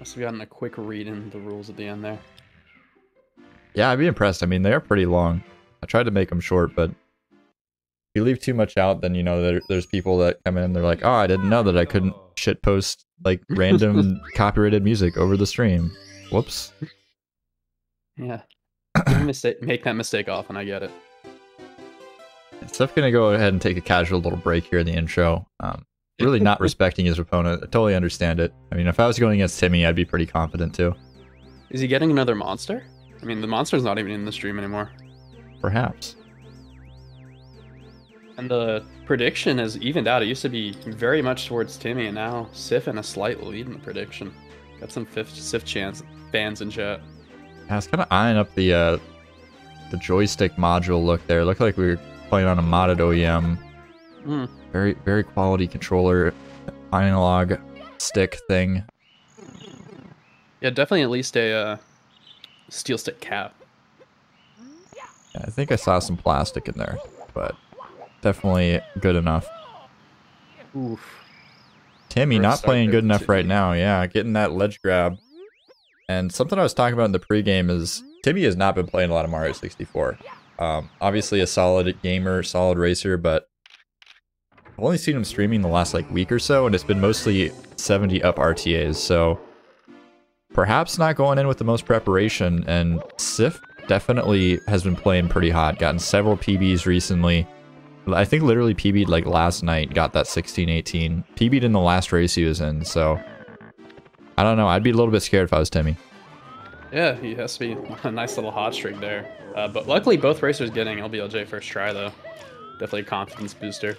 Must have gotten a quick read in the rules at the end there. Yeah, I'd be impressed. I mean, they are pretty long. I tried to make them short, but if you leave too much out, then you know there, there's people that come in. They're like, "Oh, I didn't know that I couldn't shit post like random copyrighted music over the stream." Whoops. Yeah. Mistake, make that mistake often. I get it. I'm gonna go ahead and take a casual little break here in the intro. Um, really not respecting his opponent. I totally understand it. I mean, if I was going against Timmy, I'd be pretty confident too. Is he getting another monster? I mean, the monster's not even in the stream anymore. Perhaps. And the prediction has evened out. It used to be very much towards Timmy, and now Sif in a slight lead in the prediction. Got some fifth Sif chance fans in chat. I was kind of eyeing up the uh, the joystick module look there. It looked like we were playing on a modded OEM. Hmm. Very very quality controller, analog stick thing. Yeah, definitely at least a uh, steel stick cap. Yeah, I think I saw some plastic in there, but definitely good enough. Oof. Timmy First not playing good enough right now. Yeah, getting that ledge grab. And something I was talking about in the pregame is Timmy has not been playing a lot of Mario 64. Um, obviously a solid gamer, solid racer, but I've only seen him streaming the last like week or so, and it's been mostly 70 up RTAs. So perhaps not going in with the most preparation. And Sif definitely has been playing pretty hot. Gotten several PBs recently. I think literally PB'd like last night, got that 16-18. PB'd in the last race he was in, so I don't know. I'd be a little bit scared if I was Timmy. Yeah, he has to be a nice little hot streak there. Uh, but luckily, both racers getting LBLJ first try, though. Definitely a confidence booster.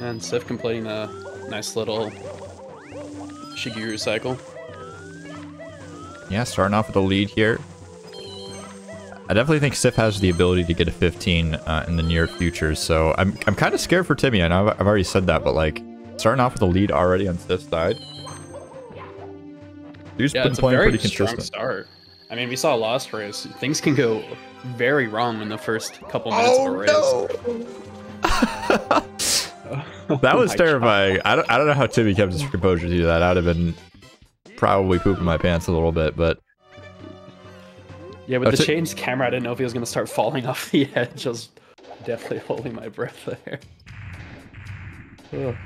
And Sif completing a nice little Shigeru cycle. Yeah, starting off with a lead here. I definitely think Sif has the ability to get a 15 uh, in the near future, so I'm, I'm kind of scared for Timmy. I know I've, I've already said that, but like starting off with a lead already on Sif's side. Dude's Yeah, been it's a playing very pretty strong consistent. start. I mean, we saw a last race. Things can go very wrong in the first couple minutes of a race. That was my terrifying. I don't, I don't know how Timmy kept his composure to do that. I'd have been probably pooping my pants a little bit, but Yeah, with Oh, the Ti- changed camera, I didn't know if he was going to start falling off the edge. I was definitely holding my breath there. Ugh.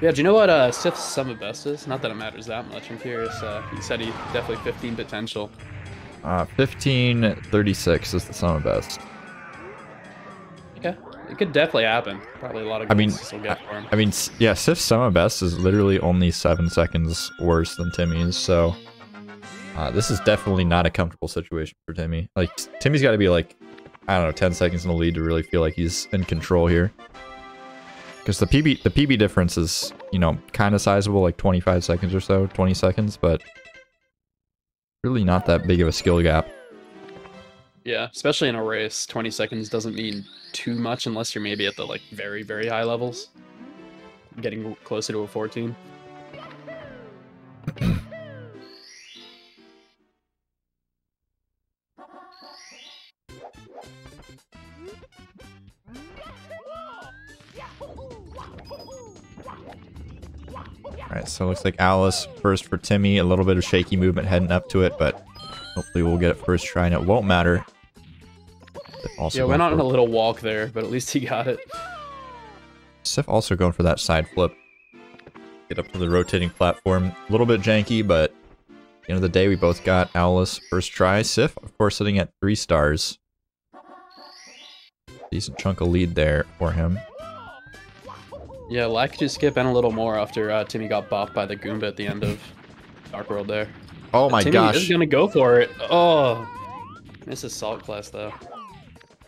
Yeah, do you know what uh, Sif's Summit best is? Not that it matters that much. I'm curious. Uh, he said he definitely 15 potential. Uh, 1536 is the sum of best. Yeah, it could definitely happen. Probably a lot of I mean, goals will get for him. I mean, yeah, Sif's sum of best is literally only seven seconds worse than Timmy's, so uh, this is definitely not a comfortable situation for Timmy. Like, Timmy's got to be like, I don't know, 10 seconds in the lead to really feel like he's in control here. Because the PB the PB difference is, you know, kind of sizable, like 25 seconds or so, 20 seconds, but really not that big of a skill gap. Yeah, especially in a race, 20 seconds doesn't mean too much unless you're maybe at the like very very high levels. Getting closer to a 14. Alright, so it looks like Alice first for Timmy. A little bit of shaky movement heading up to it, but hopefully we'll get it first try and it won't matter. Also yeah, went on a little walk there, but at least he got it. Sif also going for that side flip. Get up to the rotating platform. A little bit janky, but at the end of the day, we both got Alice first try. Sif, of course, sitting at three stars. Decent chunk of lead there for him. Yeah, Lakitu skip in a little more after uh, Timmy got bopped by the Goomba at the end of Dark World there. Oh my Timmy gosh. is gonna go for it. Oh, this is Salt Class though.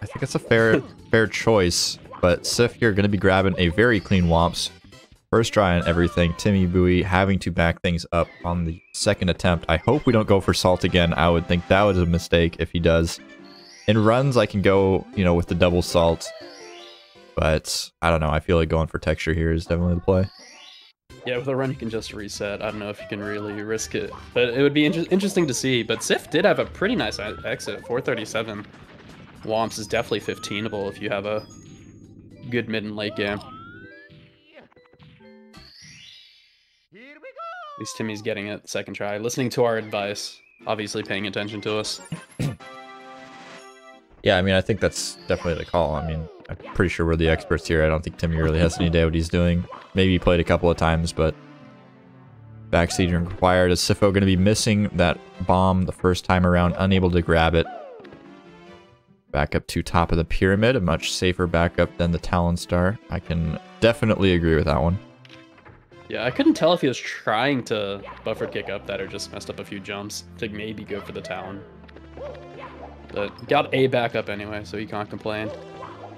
I think it's a fair fair choice, but Sif, you're going to be grabbing a very clean Womps. First try on everything. Timmybuoy having to back things up on the second attempt. I hope we don't go for Salt again. I would think that was a mistake if he does. In runs, I can go, you know, with the double Salt. But I don't know. I feel like going for texture here is definitely the play. Yeah, with a run you can just reset. I don't know if you can really risk it, but it would be inter interesting to see. But Sif did have a pretty nice exit, 437. Womps is definitely 15able if you have a good mid and late game. At least Timmy's getting it second try, listening to our advice, obviously paying attention to us. yeah, I mean, I think that's definitely the call. I mean, I'm pretty sure we're the experts here. I don't think Timmy really has any idea what he's doing. Maybe he played a couple of times, but backseating required. Is Sifo going to be missing that bomb the first time around, unable to grab it? Back up to top of the pyramid, a much safer backup than the Talon Star. I can definitely agree with that one. Yeah, I couldn't tell if he was trying to buffer kick up that or just messed up a few jumps to maybe go for the Talon. But got a backup anyway, so he can't complain.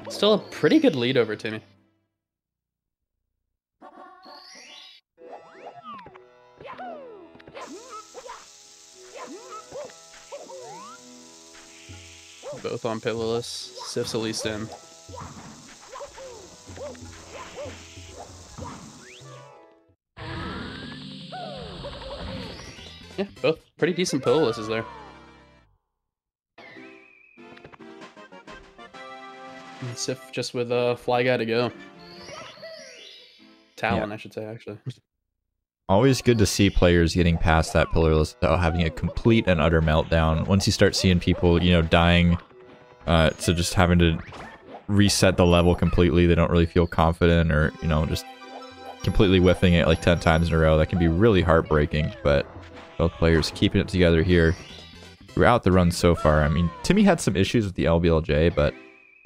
Still a pretty good lead over Timmy. Both on pillarless. Sif's at least in. Yeah, both pretty decent pillarlesses there. And Sif just with a uh, fly guy to go. Talon, yeah. I should say, actually. Always good to see players getting past that pillarless without having a complete and utter meltdown. Once you start seeing people, you know, dying uh, to just having to reset the level completely, they don't really feel confident or, you know, just completely whiffing it like 10 times in a row. That can be really heartbreaking, but both players keeping it together here throughout the run so far. I mean, Timmy had some issues with the LBLJ, but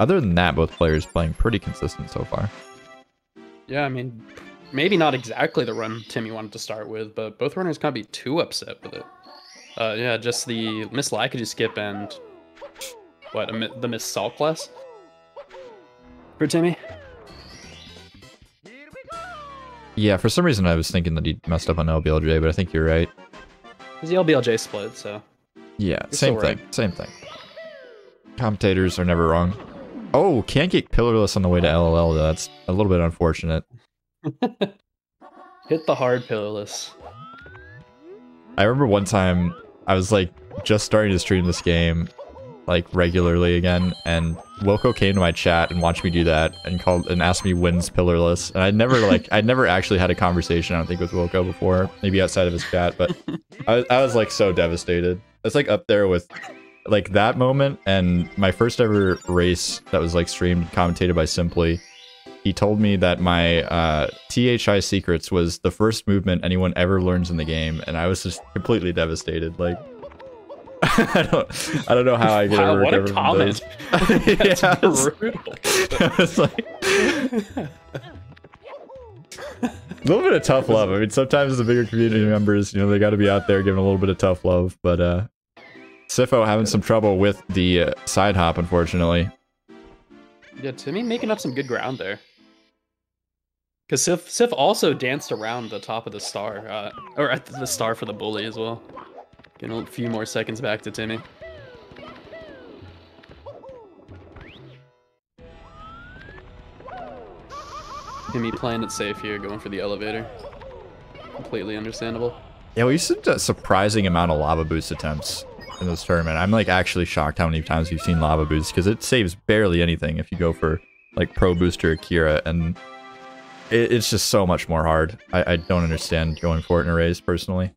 other than that, both players playing pretty consistent so far. Yeah, I mean, maybe not exactly the run Timmy wanted to start with, but both runners can't be too upset with it. Uh, yeah, just the Miss Lakitu skip and what the Miss Salt class for Timmy. Yeah, for some reason I was thinking that he messed up on LBLJ, but I think you're right. Because the LBLJ split, so. Yeah, same thing. Right. Same thing. Commentators are never wrong. Oh, can't get pillarless on the way to LLL, though. That's a little bit unfortunate. Hit the hard pillarless. I remember one time I was like just starting to stream this game like regularly again and Wilco came to my chat and watched me do that and called and asked me when's pillarless and I never like I never actually had a conversation I don't think with Wilco before maybe outside of his chat but I I was like so devastated it's like up there with like that moment and my first ever race that was like streamed commentated by Simply he told me that my uh, THI secrets was the first movement anyone ever learns in the game, and I was just completely devastated. Like, I don't, I don't know how I get wow, what a comment. yeah, brutal. I was like, a little bit of tough love. I mean, sometimes the bigger community members, you know, they got to be out there giving a little bit of tough love. But uh, Sifo having some trouble with the uh, side hop, unfortunately. Yeah, Timmy making up some good ground there. Because Sif, Sif also danced around the top of the star, uh, or at the star for the bully as well. Getting a few more seconds back to Timmy. Timmy playing it safe here, going for the elevator. Completely understandable. Yeah, we used a surprising amount of lava boost attempts in this tournament. I'm like actually shocked how many times we've seen lava boost because it saves barely anything if you go for like pro booster Akira and it, it's just so much more hard. I, I don't understand going for it in a race personally.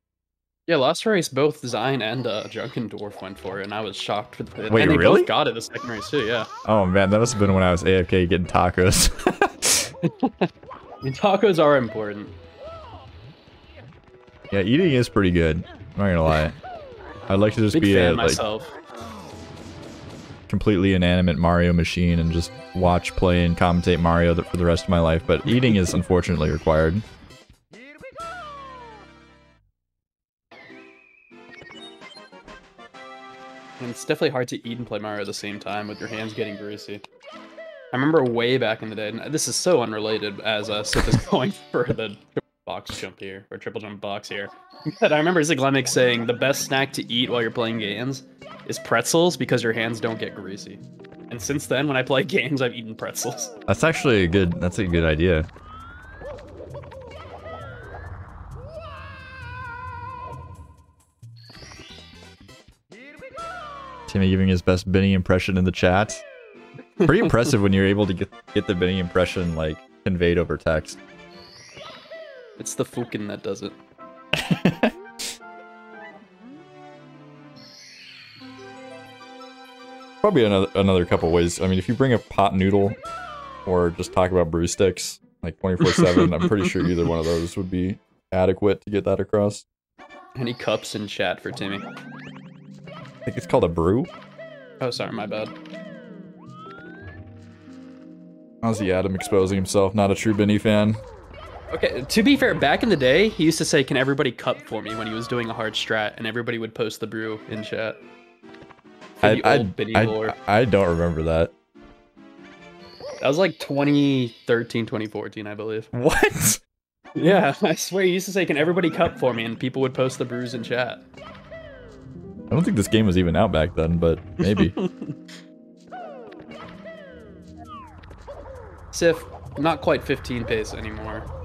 Yeah, last race both Zion and uh, Drunken Dwarf went for it, and I was shocked. With it. Wait, and they really? both got it the second race too. Yeah. Oh man, that must have been when I was AFK getting tacos. I mean, tacos are important. Yeah, eating is pretty good. I'm not gonna lie. I'd like to just Big be a like myself. completely inanimate Mario machine and just watch, play, and commentate Mario for the rest of my life, but eating is unfortunately required. And it's definitely hard to eat and play Mario at the same time with your hands getting greasy. I remember way back in the day, and this is so unrelated as uh, Sif is going for the box jump here or triple jump box here. I remember Siglemic saying the best snack to eat while you're playing games is pretzels because your hands don't get greasy. And since then, when I play games, I've eaten pretzels. That's actually a good. That's a good idea. Timmy giving his best Benny impression in the chat. Pretty impressive when you're able to get get the Benny impression like conveyed over text. It's the Fukin that does it. Probably another another couple ways. I mean, if you bring a pot noodle or just talk about brew sticks like 24/7, I'm pretty sure either one of those would be adequate to get that across. Any cups in chat for Timmy? I think it's called a brew. Oh, sorry, my bad. How's the Adam exposing himself? Not a true Benny fan. Okay, to be fair, back in the day, he used to say, "Can everybody cup for me?" when he was doing a hard strat, and everybody would post the brew in chat. For I, I, I. I don't remember that. That was like 2013, 2014, I believe. What? Yeah, I swear he used to say, "Can everybody cup for me?" and people would post the brews in chat. I don't think this game was even out back then, but maybe. Sif, not quite 15 pace anymore.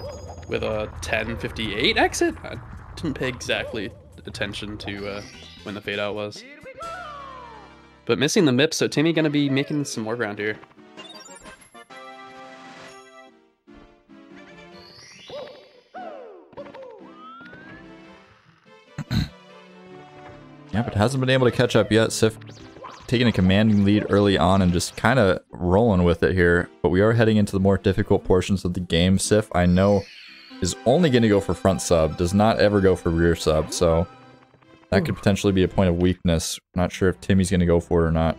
With a 1058 exit? I didn't pay exactly attention to uh, when the fade out was. But missing the MIP, so Timmy gonna be making some more ground here. yeah, but hasn't been able to catch up yet. Sif taking a commanding lead early on and just kind of rolling with it here. But we are heading into the more difficult portions of the game. Sif, I know, is only going to go for front sub, does not ever go for rear sub, so that could potentially be a point of weakness. Not sure if Timmy's going to go for it or not.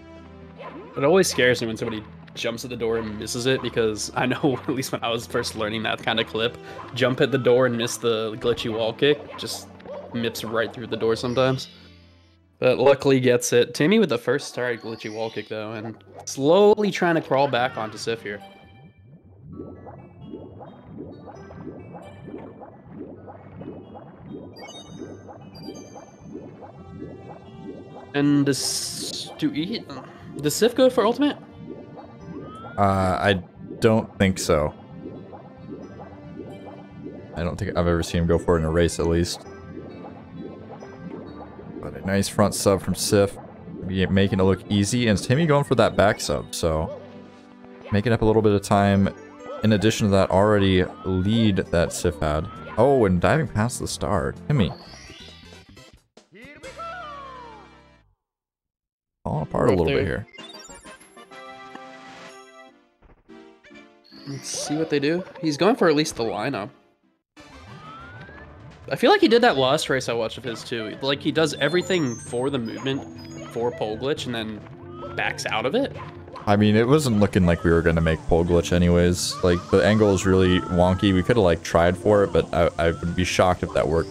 It always scares me when somebody jumps at the door and misses it because I know, at least when I was first learning that kind of clip, jump at the door and miss the glitchy wall kick just mips right through the door sometimes. But luckily gets it. Timmy with the first start glitchy wall kick though, and slowly trying to crawl back onto Sif here. And does do he, does Sif go for ultimate? Uh, I don't think so. I don't think I've ever seen him go for it in a race, at least. But a nice front sub from Sif. Making it look easy. And Timmy going for that back sub, so... Making up a little bit of time. In addition to that already lead that Sif had. Oh, and diving past the star. Timmy. Falling apart a little bit here. Let's see what they do. He's going for at least the lineup. I feel like he did that last race I watched of his too. Like he does everything for the movement for pole glitch and then backs out of it. I mean, it wasn't looking like we were gonna make pole glitch anyways. Like, the angle is really wonky. We could have, like, tried for it, but I, I would be shocked if that worked.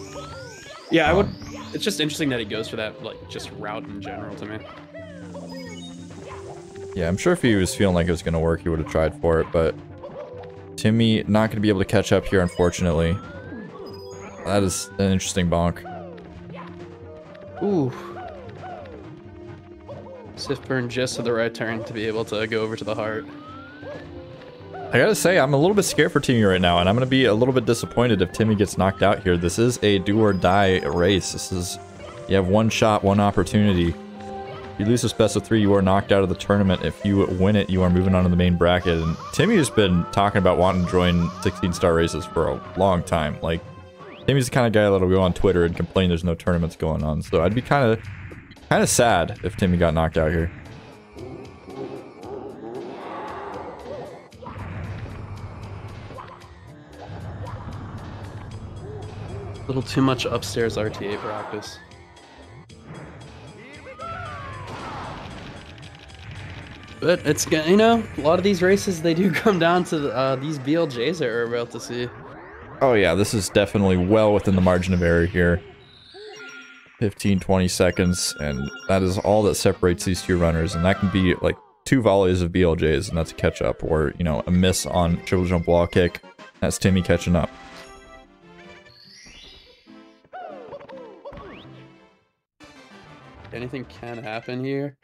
Yeah, I would. Um, It's just interesting that he goes for that like just route in general to me. Yeah, I'm sure if he was feeling like it was gonna work, he would have tried for it, but... Timmy not gonna be able to catch up here, unfortunately. That is an interesting bonk. Ooh. Sif burned just to the right turn to be able to go over to the heart. I gotta say, I'm a little bit scared for Timmy right now, and I'm gonna be a little bit disappointed if Timmy gets knocked out here. This is a do or die race. This is, you have one shot, one opportunity. You lose this best of three, you are knocked out of the tournament. If you win it, you are moving on to the main bracket. And Timmy has been talking about wanting to join 16 star races for a long time. Like, Timmy's the kind of guy that'll go on Twitter and complain there's no tournaments going on. So I'd be kind of, kind of sad if Timmy got knocked out here. A little too much upstairs RTA practice. But it's you know a lot of these races they do come down to uh, these BLJs that we're about to see. Oh yeah, this is definitely well within the margin of error here. 15, 20 seconds, and that is all that separates these two runners, and that can be like two volleys of BLJs, and that's a catch up, or, you know, a miss on triple jump wall kick. That's Timmy catching up. Anything can happen here.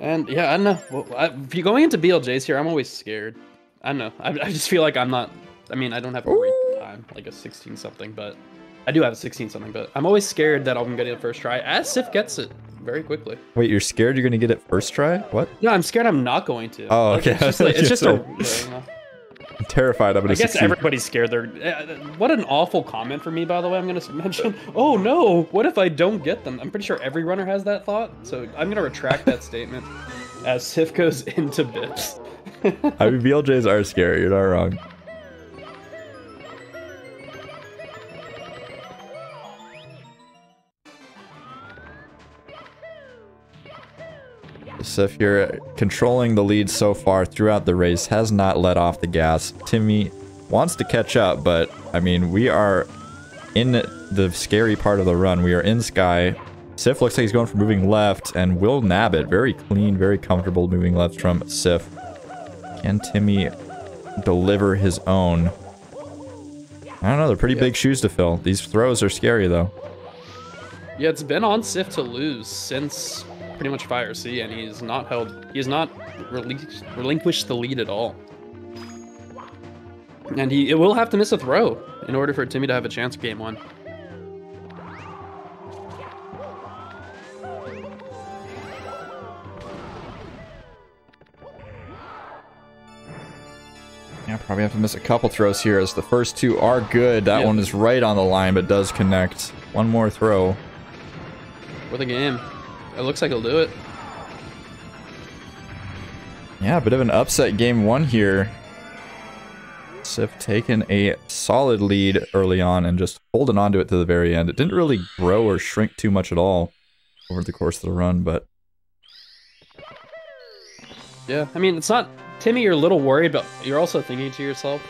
And yeah, I don't know. Well, I, if you're going into BLJs here, I'm always scared. I don't know. I, I just feel like I'm not. I mean, I don't have a great time, like a 16 something, but I do have a 16 something. But I'm always scared that I'm getting it first try. As Sif gets it, very quickly. Wait, you're scared you're gonna get it first try? What? No, I'm scared I'm not going to. Oh, Like, okay. It's just, like, it's just a. I'm terrified I'm gonna I guess succeed. everybody's scared. They're. Uh, what an awful comment for me, by the way. I'm gonna mention. Oh no! What if I don't get them? I'm pretty sure every runner has that thought. So I'm gonna retract that statement as Sif goes into bits. I mean, BLJs are scary. You're not wrong. Sif here, controlling the lead so far throughout the race, has not let off the gas. Timmy wants to catch up, but I mean, we are in the scary part of the run. We are in Sky. Sif looks like he's going for moving left, and will nab it. Very clean, very comfortable moving left from Sif. Can Timmy deliver his own? I don't know, they're pretty Yeah. big shoes to fill. These throws are scary, though. yeah, it's been on Sif to lose since pretty much Fire Sea, and he's not held. He has not relinquished, relinquished the lead at all. And he it will have to miss a throw in order for Timmy to have a chance at game one. Yeah, probably have to miss a couple throws here as the first two are good. That one is right on the line, but does connect. One more throw. For the game. It looks like he'll do it. Yeah, a bit of an upset game one here. Sif taking a solid lead early on and just holding on to it to the very end. It didn't really grow or shrink too much at all over the course of the run, but Yeah, I mean, it's not Timmy. You're a little worried, but you're also thinking to yourself,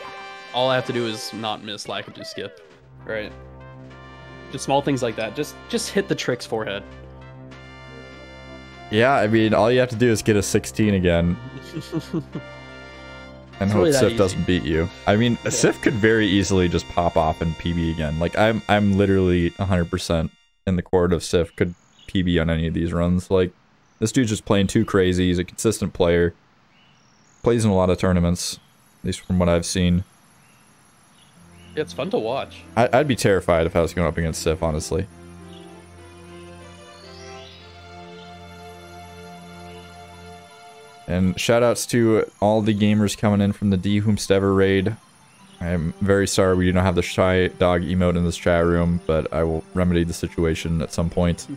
all I have to do is not miss Lakitu skip, right? Just small things like that. Just just hit the tricks forehead. Yeah, I mean, all you have to do is get a 16 again and hope really Sif easy. doesn't beat you. I mean, Yeah. Sif could very easily just pop off and PB again. Like I'm, I'm literally 100% in the court of Sif could PB on any of these runs. Like this dude's just playing too crazy. He's a consistent player. Plays in a lot of tournaments, at least from what I've seen. yeah, it's fun to watch. I, I'd be terrified if I was going up against Sif, honestly. And shoutouts to all the gamers coming in from the D Whomstever raid. I'm very sorry we do not have the shy dog emote in this chat room, but I will remedy the situation at some point.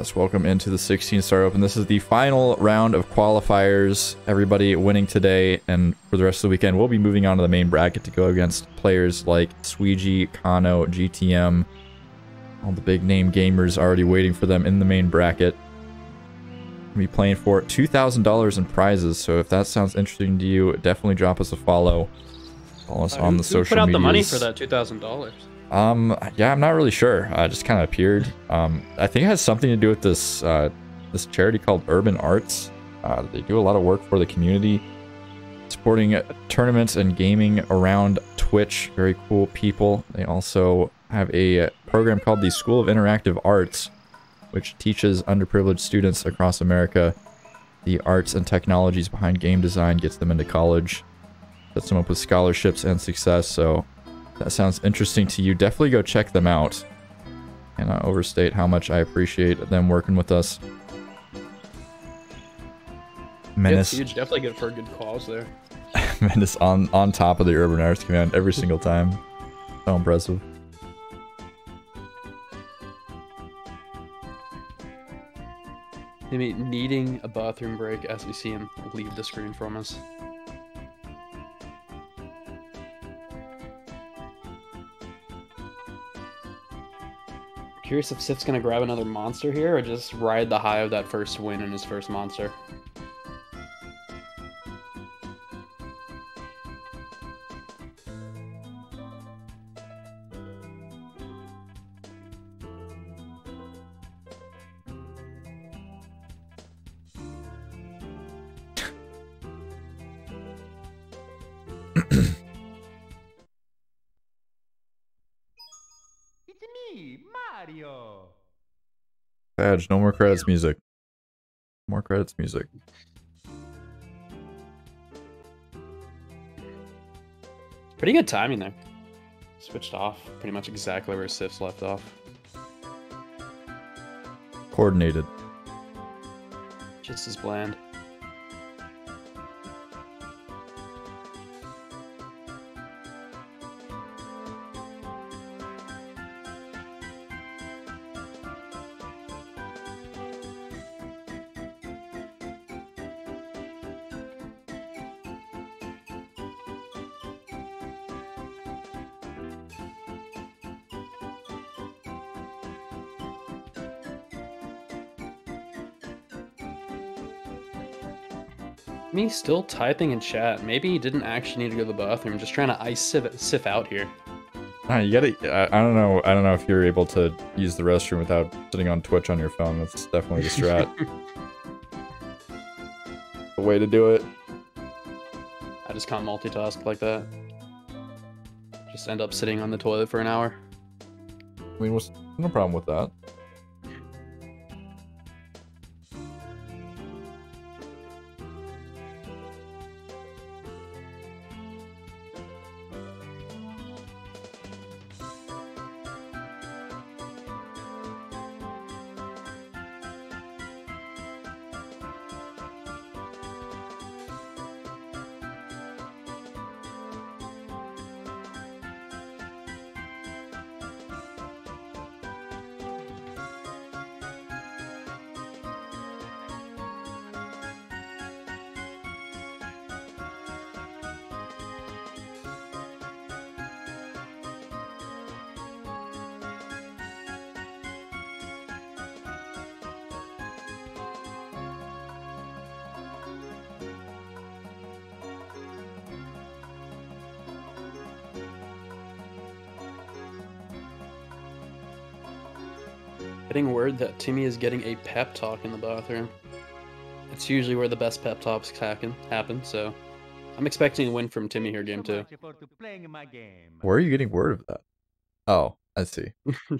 Yes, welcome into the 16 Star Open. This is the final round of qualifiers. Everybody winning today, and for the rest of the weekend, we'll be moving on to the main bracket to go against players like Suigi, Kano, GTM. All the big name gamers already waiting for them in the main bracket. We'll be playing for $2,000 in prizes, so if that sounds interesting to you, definitely drop us a follow. Follow us Uh, on the social Put out medias. the money for that two thousand dollars. Um, yeah, I'm not really sure. I just kind of appeared. Um, I think it has something to do with this uh, this charity called Urban Arts. Uh, they do a lot of work for the community, supporting uh, tournaments and gaming around Twitch. Very cool people. They also have a uh, program called the School of Interactive Arts, which teaches underprivileged students across America the arts and technologies behind game design, gets them into college, sets them up with scholarships and success. So that sounds interesting to you, definitely go check them out. Cannot overstate how much I appreciate them working with us. Yeah, it's Menace, huge. Definitely good for a good cause there. Menace on on top of the Urban Arts Command every single time. So impressive. Maybe needing a bathroom break as we see him leave the screen from us. Curious if Sif's gonna grab another monster here or just ride the high of that first win in his first monster. Badge, no more credits music. More credits music. Pretty good timing there. Switched off pretty much exactly where Sif's left off. Coordinated. Just as bland. Still typing in chat. Maybe he didn't actually need to go to the bathroom. Just trying to ice Sif, Sif out here. You gotta. I, I don't know. I don't know if you're able to use the restroom without sitting on Twitch on your phone. That's definitely the strat. the way to do it. I just can't multitask like that. Just end up sitting on the toilet for an hour. I mean, what's no problem with that. Timmy is getting a pep talk in the bathroom. It's usually where the best pep talks happen, happen so I'm expecting a win from Timmy here, game two. Where are you getting word of that? Oh, I see.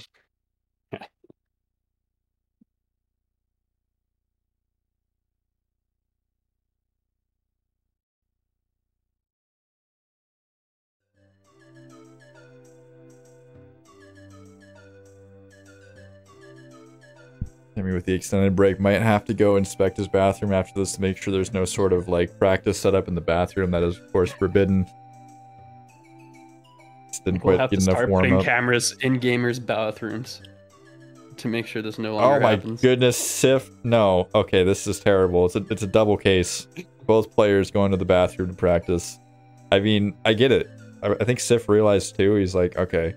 the extended break might have to go inspect his bathroom after this to make sure there's no sort of like practice set up in the bathroom. That is of course forbidden. Just didn't We'll quite have get to enough start warm putting up. cameras in gamers' bathrooms to make sure this no longer. Oh my happens. goodness, Sif. No. Okay, this is terrible. It's a it's a double case. Both players going to the bathroom to practice. I mean, I get it. I, I think Sif realized too. He's like, okay,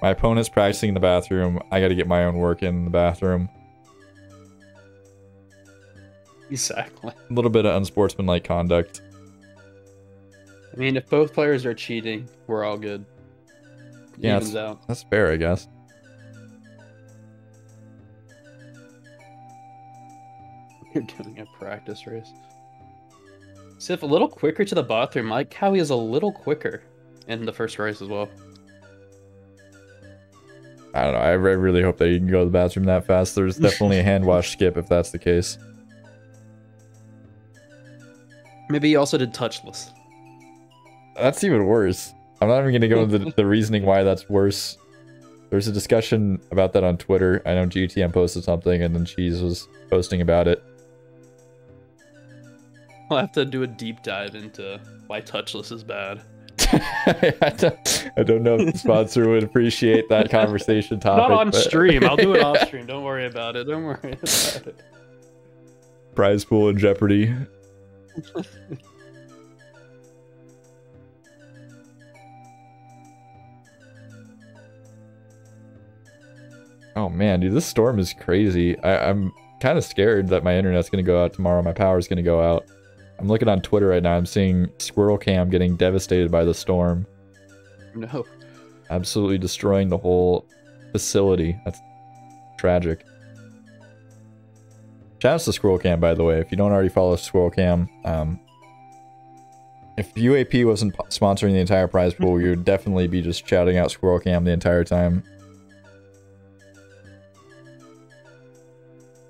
my opponent's practicing in the bathroom. I got to get my own work in the bathroom. Exactly. A little bit of unsportsmanlike conduct. I mean, if both players are cheating, we're all good. Yeah, Evens out. That's fair, I guess. You're doing a practice race. Sif, a little quicker to the bathroom. Mike Howie is a little quicker in the first race as well. I don't know. I really hope that you can go to the bathroom that fast. There's definitely a hand wash skip if that's the case. Maybe he also did touchless. That's even worse. I'm not even going to go into the, the reasoning why that's worse. There's a discussion about that on Twitter. I know GTM posted something and then Cheese was posting about it. I'll have to do a deep dive into why touchless is bad. I, don't, I don't know if the sponsor would appreciate that conversation topic. Not on but- stream. I'll do it off stream. Don't worry about it. Don't worry about it. Prize pool in jeopardy. Oh man, dude, this storm is crazy. I, I'm kind of scared that my internet's gonna go out tomorrow. My power's gonna go out. I'm looking on Twitter right now. I'm seeing Squirrel Cam getting devastated by the storm, No. absolutely destroying the whole facility. That's tragic. Shouts to Squirrel Cam, by the way. If you don't already follow Squirrel Cam, um, if UAP wasn't sponsoring the entire prize pool, you would definitely be just shouting out Squirrel Cam the entire time.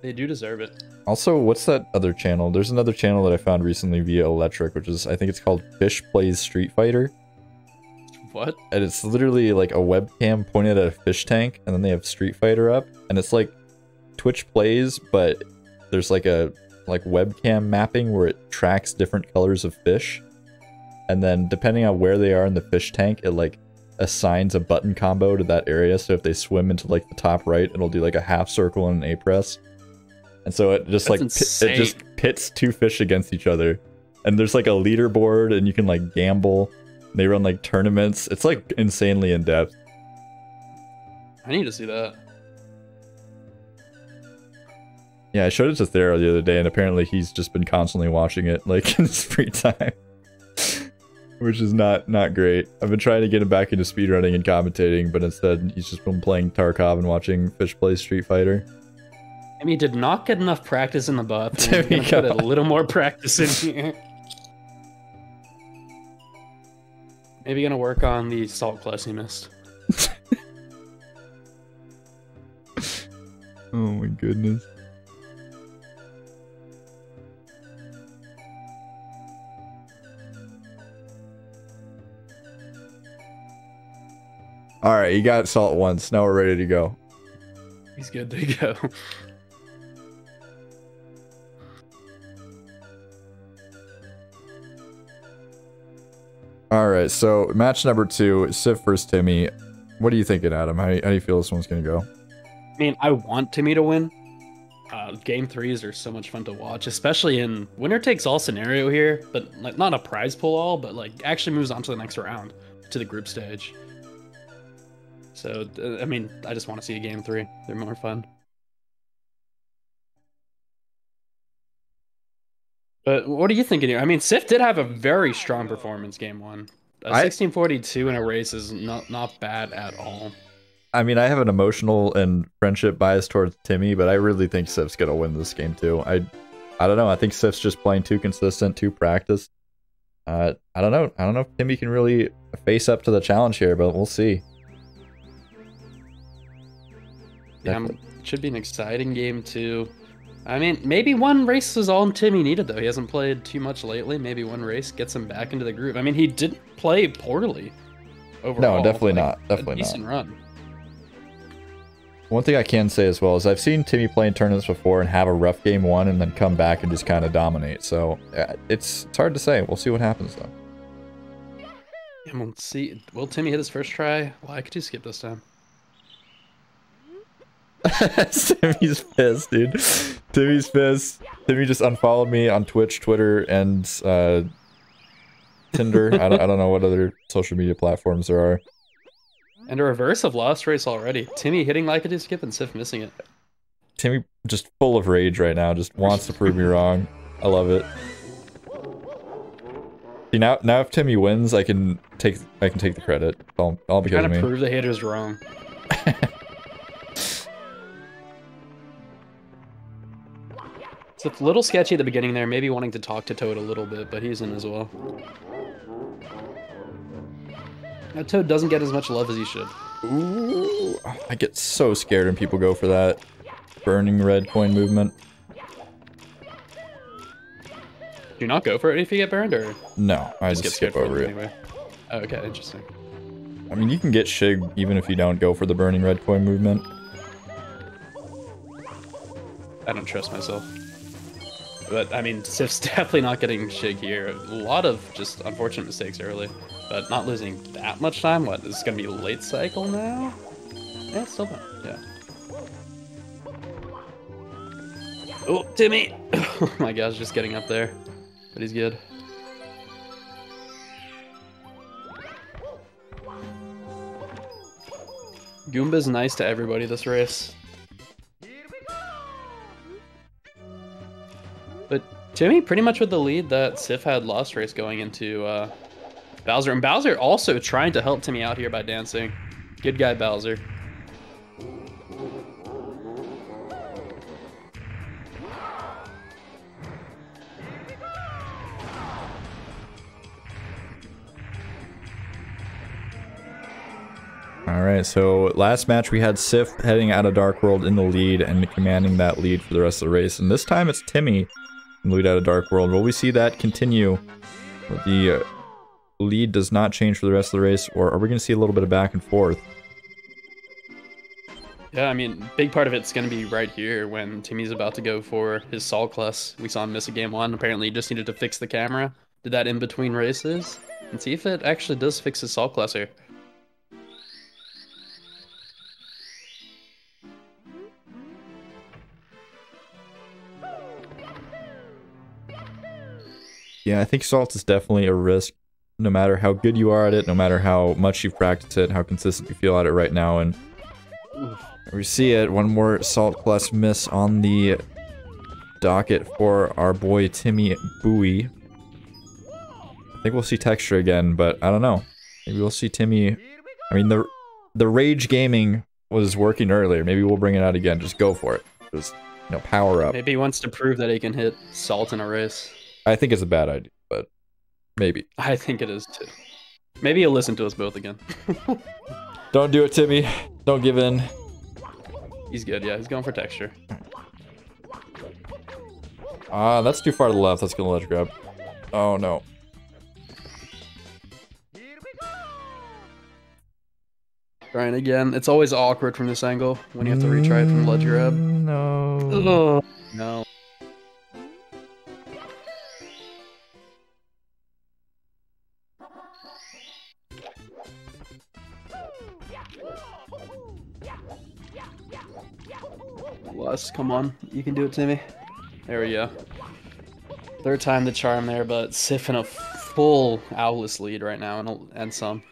They do deserve it. Also, what's that other channel? There's another channel that I found recently via Electric, which is I think it's called Fish Plays Street Fighter. What? and it's literally like a webcam pointed at a fish tank, and then they have Street Fighter up, and it's like Twitch plays, but there's like a like webcam mapping where it tracks different colors of fish, and then depending on where they are in the fish tank, it like assigns a button combo to that area. So if they swim into like the top right, it'll do like a half circle and an A press, and so it just That's like it just pits two fish against each other, and there's like a leaderboard, and you can like gamble. They run like tournaments. It's like insanely in depth. I need to see that. Yeah, I showed it to Thera the other day, and apparently he's just been constantly watching it, like in his free time, which is not not great. I've been trying to get him back into speedrunning and commentating, but instead he's just been playing Tarkov and watching Fish play Street Fighter. I mean, did not get enough practice in the buff. There we put a little more practice in here. Maybe gonna work on the salt plus he missed. Oh my goodness. All right, you got salt once. Now we're ready to go. He's good to go. All right, so match number two, Sif versus Timmy. What are you thinking, Adam? How, how do you feel this one's gonna go? I mean, I want Timmy to win. Uh, game threes are so much fun to watch, especially in winner takes all scenario here, but like not a prize pull all, but like actually moves on to the next round to the group stage. So uh, I mean, I just want to see a game three. They're more fun. But what are you thinking here? I mean, Sif did have a very strong performance game one. A I- 1642 in a race is not not bad at all. I mean, I have an emotional and friendship bias towards Timmy, but I really think Sif's gonna win this game too. I, I don't know. I think Sif's just playing too consistent, too practiced. Uh, I don't know. I don't know if Timmy can really face up to the challenge here, but we'll see. Yeah, should be an exciting game too. I mean, maybe one race is all Timmy needed though. He hasn't played too much lately. Maybe one race gets him back into the groove. I mean, he didn't play poorly overall. No, definitely Like, not. Definitely a not. decent run. One thing I can say as well is I've seen Timmy play in tournaments before and have a rough game one and then come back and just kind of dominate. So it's it's hard to say. We'll see what happens though. And we'll see. Will Timmy hit his first try? Why could you skip this time? Timmy's pissed, dude. Timmy's pissed. Timmy just unfollowed me on Twitch, Twitter, and uh, Tinder. I, don't, I don't know what other social media platforms there are. And a reverse of lost race already. Timmy hitting Lakitu skip and Sif missing it. Timmy just full of rage right now. Just wants to prove me wrong. I love it. See now, now if Timmy wins, I can take I can take the credit. All, all because Trying of to prove the haters wrong. It's a little sketchy at the beginning there, maybe wanting to talk to Toad a little bit, but he's in as well. Now, Toad doesn't get as much love as he should. Ooh, I get so scared when people go for that burning red coin movement. Do you not go for it if you get burned, or No, I just, get skip over it. anyway? Oh, okay, interesting. I mean, you can get Shig even if you don't go for the burning red coin movement. I don't trust myself. But, I mean, Sif's definitely not getting Shig here. A lot of just unfortunate mistakes early, but not losing that much time. What, this is going to be late cycle now? Yeah, still fun, yeah. Oh, Timmy! oh my gosh, just getting up there. But he's good. Goomba's nice to everybody this race. Timmy pretty much with the lead that Sif had lost race going into uh, Bowser. And Bowser also trying to help Timmy out here by dancing. Good guy, Bowser. All right, so last match we had Sif heading out of Dark World in the lead and commanding that lead for the rest of the race. And this time it's Timmy lead out of Dark World. Will we see that continue the uh, lead does not change for the rest of the race, or are we going to see a little bit of back and forth? Yeah, I mean, big part of it's going to be right here when Timmy's about to go for his Salt Class. We saw him miss a game one. Apparently, he just needed to fix the camera. Did that in between races. And see if it actually does fix his Salt Class here. Yeah, I think salt is definitely a risk, no matter how good you are at it, no matter how much you've practiced it, how consistent you feel at it right now, and we see it. One more salt plus miss on the docket for our boy Timmy Bowie. I think we'll see texture again, but I don't know. Maybe we'll see Timmy. I mean, the the rage gaming was working earlier. Maybe we'll bring it out again. Just go for it. Just you know, power up. Maybe he wants to prove that he can hit salt in a race. I think it's a bad idea, but maybe. I think it is too. Maybe he'll listen to us both again. Don't do it, Timmy. Don't give in. He's good, yeah. He's going for texture. Ah, uh, that's too far to the left. That's gonna ledge grab. Oh no. Trying again. It's always awkward from this angle when you have to retry it from ledge grab. No. Ugh. No. Less, come on. You can do it, Timmy. There we go. Third time the charm there, but Sif in a full Owless lead right now and, and some.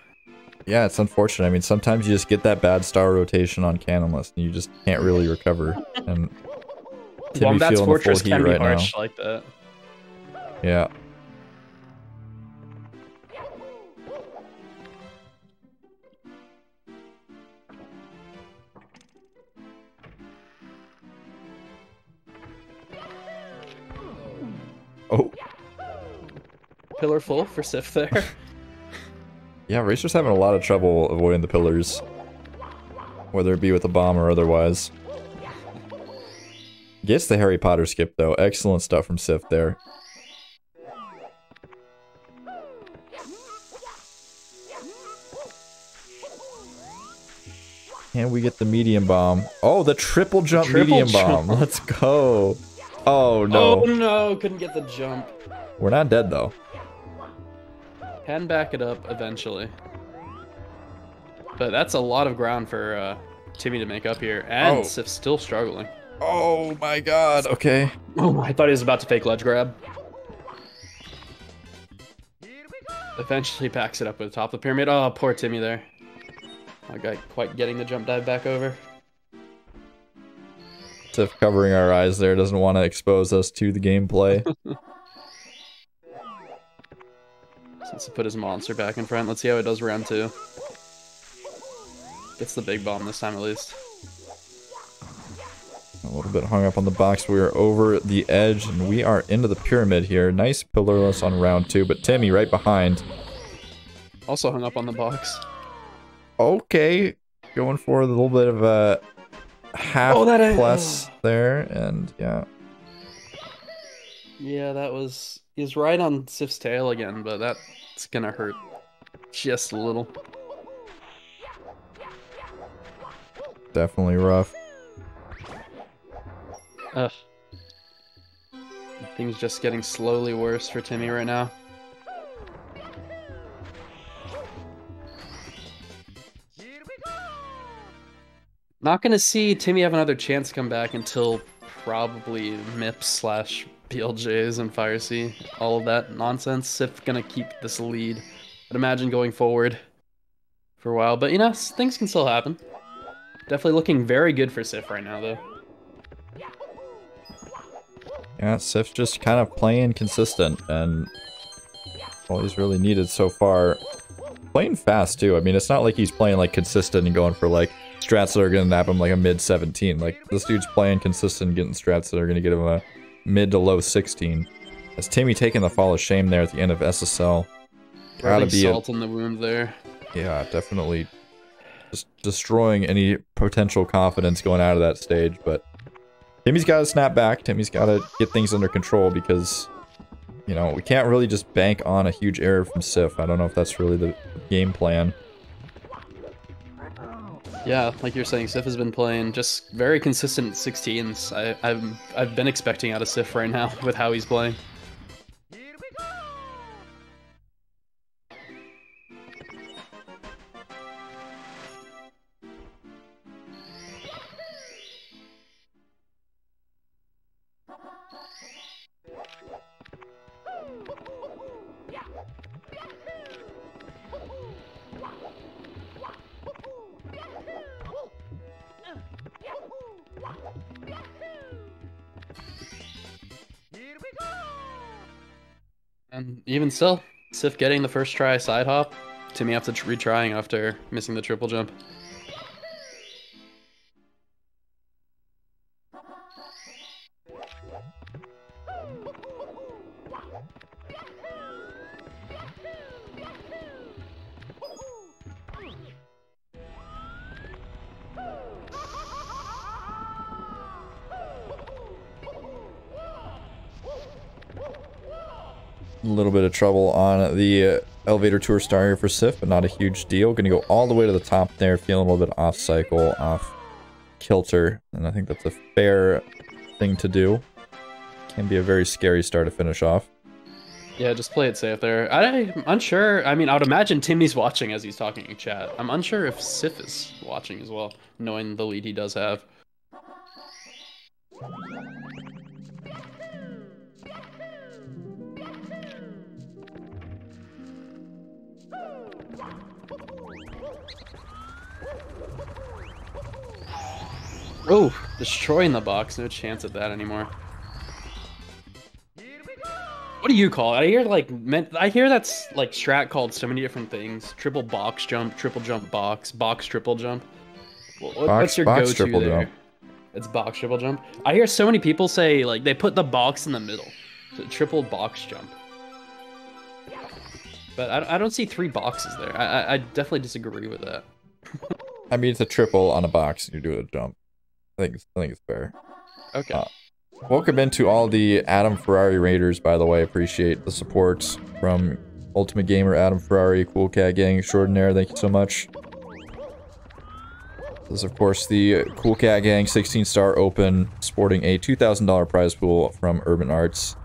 Yeah, it's unfortunate. I mean, sometimes you just get that bad star rotation on Cannonless and you just can't really recover. And Whomp's Fortress full heat right now. like that. Yeah. Oh. Pillar full for Sif there. yeah, Racer's having a lot of trouble avoiding the pillars. Whether it be with a bomb or otherwise. Gets the Harry Potter skip though. Excellent stuff from Sif there. Can we get the medium bomb? Oh, the triple jump triple medium jump. bomb. Let's go. Oh no. Oh no, couldn't get the jump. We're not dead though. Can back it up eventually. But that's a lot of ground for uh, Timmy to make up here. And oh. Sif's still struggling. Oh my god, okay. Oh, I thought he was about to fake ledge grab. Eventually packs it up with the top of the pyramid. Oh, poor Timmy there. I got quite getting the jump dive back over. Sif covering our eyes there doesn't want to expose us to the gameplay. Since he put his monster back in front, let's see how it does round two. Gets the big bomb this time at least. A little bit hung up on the box. We are over the edge and we are into the pyramid here. Nice pillarless on round two, but Timmy right behind. Also hung up on the box. Okay. Going for a little bit of a half oh, that plus there, and yeah. Yeah, that was he's right on Sif's tail again, but that's gonna hurt just a little. Definitely rough. Ugh. Things just getting slowly worse for Timmy right now. Not gonna see Timmy have another chance to come back until probably MIPS slash BLJs and Fire Sea. All of that nonsense. Sif gonna keep this lead. I'd imagine going forward for a while. But you know, things can still happen. Definitely looking very good for Sif right now though. Yeah, Sif's just kind of playing consistent and all he's really needed so far. Playing fast too. I mean, it's not like he's playing like consistent and going for like strats that are going to nap him like a mid 17. Like, this dude's playing consistent, getting strats that are going to get him a mid to low 16. As Timmy taking the fall of shame there at the end of SSL. Gotta be salt a, in the wound there. Yeah, definitely just destroying any potential confidence going out of that stage. But Timmy's got to snap back. Timmy's got to get things under control because you know, we can't really just bank on a huge error from Sif. I don't know if that's really the game plan. Yeah, like you're saying, Sif has been playing just very consistent 16s. I, I've I've been expecting out of Sif right now with how he's playing. Still, Sif getting the first try side hop, Timmy after retrying after missing the triple jump. Of trouble on the elevator tour star here for Sif, but not a huge deal. Gonna go all the way to the top there, feeling a little bit off cycle, off kilter, and I think that's a fair thing to do. Can be a very scary star to finish off. Yeah, just play it safe there. I'm unsure. I mean, I would imagine Timmy's watching as he's talking in chat. I'm unsure if Sif is watching as well, knowing the lead he does have. Oh, destroying the box. No chance at that anymore. What do you call it? I hear like meant. I hear that's like strat called so many different things. Triple box jump, triple jump box, box triple jump. What, box, what's your go-to there? jump. It's box triple jump. I hear so many people say like they put the box in the middle, so triple box jump. But I, I don't see three boxes there. I, I, I definitely disagree with that. I mean, it's a triple on a box, and you do a jump. I think, I think it's fair. Okay. Uh, Welcome into all the Adam Ferrari Raiders, by the way. Appreciate the support from Ultimate Gamer, Adam Ferrari, Cool Cat Gang Extraordinaire. Thank you so much. This is, of course, the Cool Cat Gang 16 Star Open, sporting a $2,000 prize pool from Urban Arts.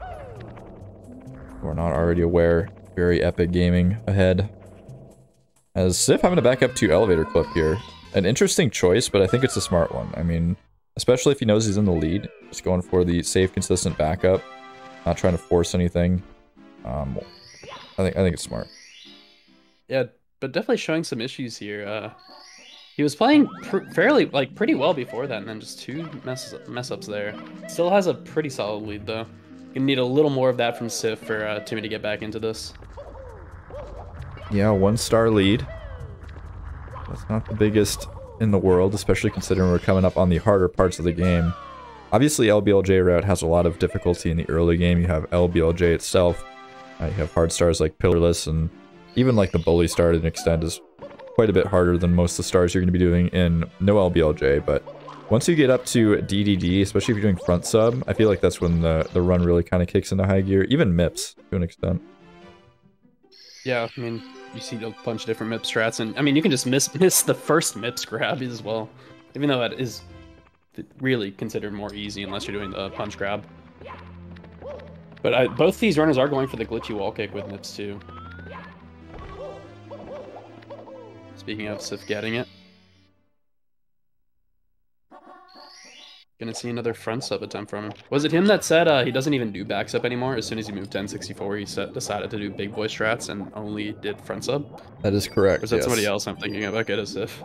We're not already aware. Very epic gaming ahead. As Sif having to back up to Elevator Clip here. An interesting choice, but I think it's a smart one. I mean, especially if he knows he's in the lead. Just going for the safe, consistent backup. Not trying to force anything. Um, I think I think it's smart. Yeah, but definitely showing some issues here. Uh, he was playing pr fairly, like, pretty well before that, and then just two mess mess ups there. Still has a pretty solid lead though. Gonna need a little more of that from Sif for uh, Timmy to get back into this. Yeah, one star lead. That's not the biggest in the world, especially considering we're coming up on the harder parts of the game. Obviously, LBLJ route has a lot of difficulty in the early game. You have LBLJ itself. Uh, you have hard stars like Pillarless, and even like the Bully star to an extent is quite a bit harder than most of the stars you're going to be doing in no LBLJ. But once you get up to DDD, especially if you're doing front sub, I feel like that's when the, the run really kind of kicks into high gear. Even MIPS, to an extent. Yeah, I mean, you see a bunch of different MIP strats, and I mean, you can just miss miss the first MIPS grab as well, even though that is really considered more easy unless you're doing the punch grab. But I, both these runners are going for the glitchy wall kick with MIPS too. Speaking of Sif getting it. Gonna see another front sub attempt from him. Was it him that said uh, he doesn't even do back sub anymore? As soon as he moved 1064, he set, decided to do big boy strats and only did front sub? That is correct. Or is that yes. somebody else I'm thinking of? Okay, as if.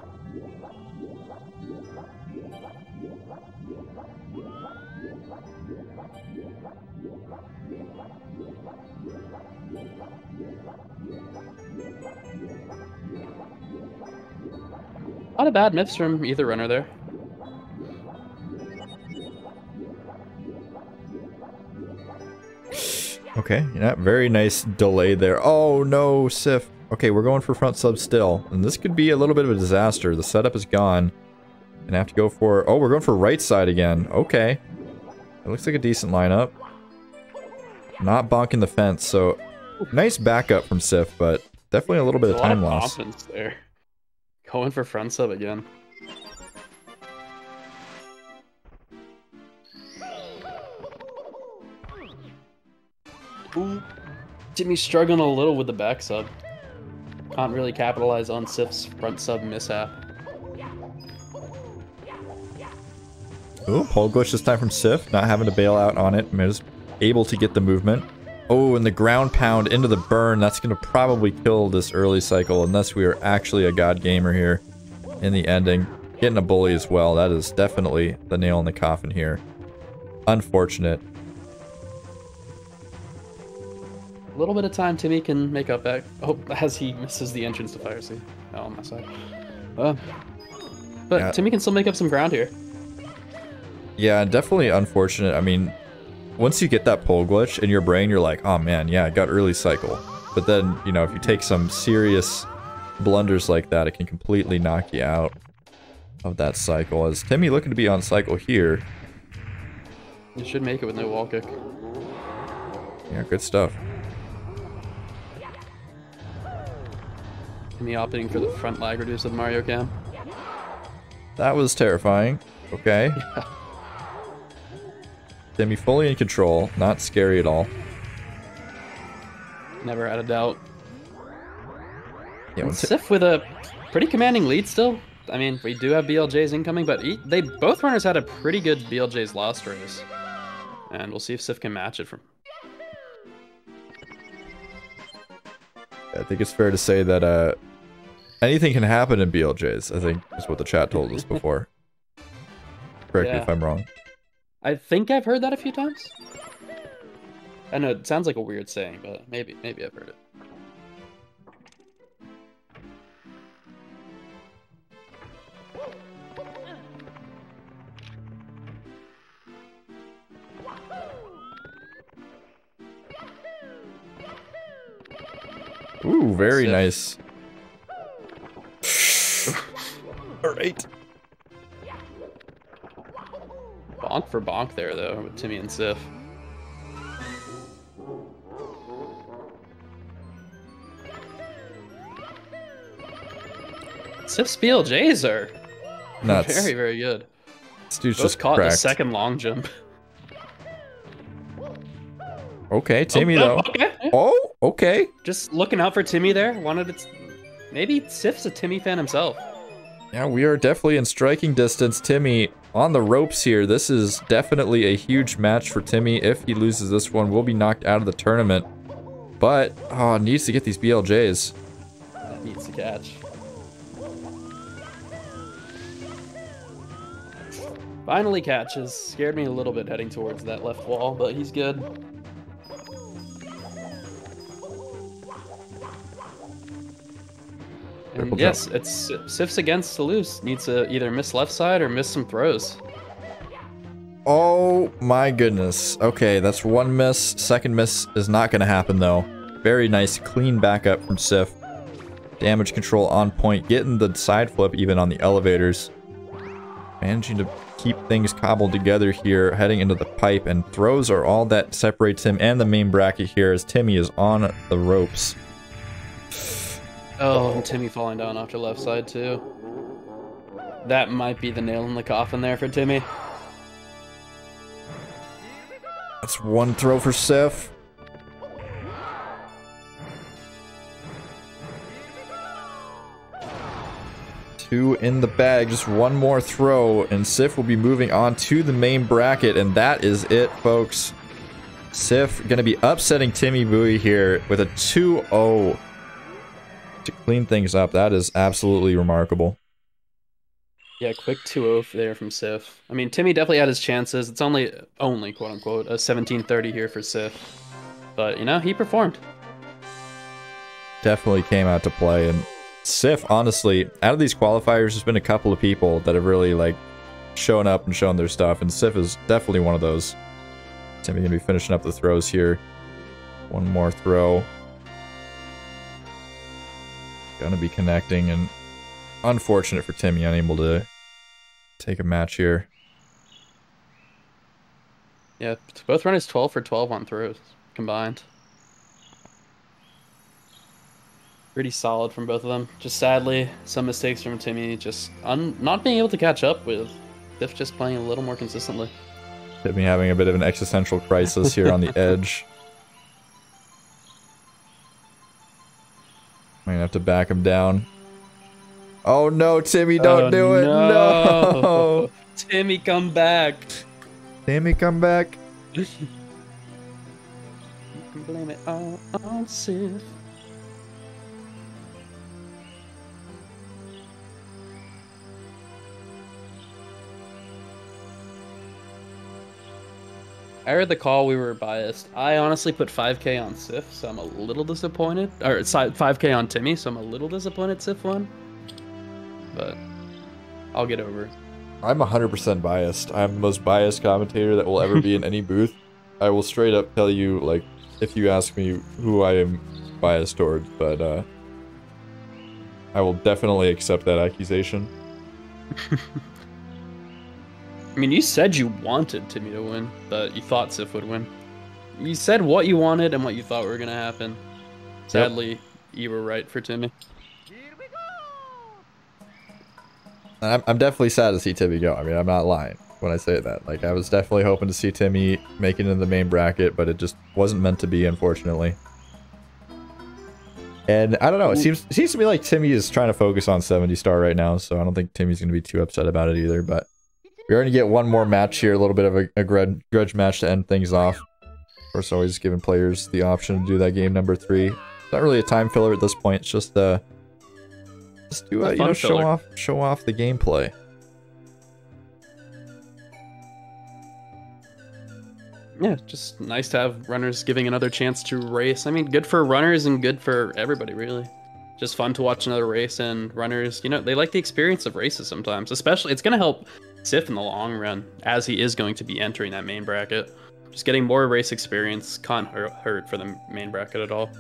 Not a bad myths from either runner there. Okay, yeah, very nice delay there. Oh no, Sif. Okay, we're going for front sub still. And this could be a little bit of a disaster. The setup is gone. And I have to go for... Oh, we're going for right side again. Okay. It looks like a decent lineup. not bonking the fence. So nice backup from Sif, but definitely a little bit There's of time of loss. confidence there. Going for front sub again. Ooh. Jimmy's struggling a little with the back sub. Can't really capitalize on Sif's front sub mishap. Ooh, pole glitch this time from Sif, not having to bail out on it. it. Is able to get the movement. Oh, and the ground pound into the burn. That's going to probably kill this early cycle unless we are actually a god gamer here in the ending. Getting a bully as well. That is definitely the nail in the coffin here. Unfortunate. Little bit of time Timmy can make up back. Oh, as he misses the entrance to Fire Sea. Oh, on my side. Uh, but Yeah. Timmy can still make up some ground here. Yeah, definitely unfortunate. I mean, once you get that pole glitch in your brain, you're like, oh man, yeah, I got early cycle. But then, you know, if you take some serious blunders like that, it can completely knock you out of that cycle. As Timmy looking to be on cycle here. You should make it with no wall kick. Yeah, good stuff. Timmy opting for the front lag reduce of Mario Cam. That was terrifying. Okay. Timmy fully in control, not scary at all. Never had a doubt. Yeah, And Sif with a pretty commanding lead still. I mean, we do have BLJs incoming, but he, they both runners had a pretty good BLJs last race. And we'll see if Sif can match it from. I think it's fair to say that uh, anything can happen in BLJs, I think is what the chat told us before. Correct me if I'm wrong. I think I've heard that a few times. I know it sounds like a weird saying, but maybe maybe I've heard it. Ooh, very nice. All right. Bonk for bonk there though with Timmy and Sif. Sif's BLJs are Nuts. very very good. This dude's Both just caught the second long jump. Okay, Timmy Oh, oh though. okay. Oh, okay. Just looking out for Timmy there. Wanted it. Maybe Sif's a Timmy fan himself. Yeah, we are definitely in striking distance. Timmy on the ropes here. This is definitely a huge match for Timmy. If he loses this one, we'll be knocked out of the tournament. But, oh, needs to get these BLJs. That needs to catch. Finally catches. Scared me a little bit heading towards that left wall, but he's good. Triple And jump. yes, it's Sif's against Toulouse. Needs to either miss left side or miss some throws. Oh my goodness. Okay, that's one miss. Second miss is not going to happen though. Very nice, clean backup from Sif. Damage control on point. Getting the side flip even on the elevators. Managing to keep things cobbled together here, heading into the pipe, and throws are all that separates him and the main bracket here as Timmy is on the ropes. Oh, and Timmy falling down off the left side too. That might be the nail in the coffin there for Timmy. That's one throw for Sif. Two in the bag, just one more throw, and Sif will be moving on to the main bracket, and that is it, folks. Sif gonna be upsetting Timmybuoy here with a 2-0 to clean things up. That is absolutely remarkable. Yeah, quick 2-0 there from Sif. I mean, Timmy definitely had his chances. It's only, only quote unquote, a 17-30 here for Sif. But, you know, he performed. definitely came out to play. And Sif, honestly, out of these qualifiers, there's been a couple of people that have really like shown up and shown their stuff, and Sif is definitely one of those. Timmy gonna be finishing up the throws here. One more throw. Gonna be connecting, and unfortunate for Timmy, unable to take a match here. Yeah, both runners 12 for 12 on throws. combined. Pretty solid from both of them. Just sadly, some mistakes from Timmy, just un- not being able to catch up with Sif just playing a little more consistently. Timmy having a bit of an existential crisis here on the edge. Gonna have to back him down. Oh no, Timmy, don't Oh, do it. no. No. Timmy, come back! Timmy, come back. You can blame it all on Sif. I heard the call. We were biased. I honestly put 5k on Sif, so I'm a little disappointed. Or 5k on Timmy, so I'm a little disappointed Sif won. But I'll get over it. I'm 100% biased. I'm the most biased commentator that will ever be in any booth. I will straight up tell you, like, if you ask me who I am biased towards, but, uh, I will definitely accept that accusation. I mean, you said you wanted Timmy to win, but you thought Sif would win. You said what you wanted and what you thought were gonna happen. Sadly, you were right for Timmy. And I'm, I'm definitely sad to see Timmy go. I mean, I'm not lying when I say that. Like, I was definitely hoping to see Timmy make it into the main bracket, but it just wasn't meant to be, unfortunately. And I don't know. It seems it seems to me like Timmy is trying to focus on 70 star right now, so I don't think Timmy's going to be too upset about it either. But we're going to get one more match here, a little bit of a, a grudge, grudge match to end things off. Of course, always giving players the option to do that game number three. It's not really a time filler at this point. It's just uh, just do A a, you know show filler. off show off the gameplay. Yeah, just nice to have runners giving another chance to race. I mean, good for runners and good for everybody, really. Just fun to watch another race and runners, you know, they like the experience of races sometimes. Especially, it's going to help Sif in the long run, as he is going to be entering that main bracket. Just getting more race experience can't hurt, for the main bracket at all.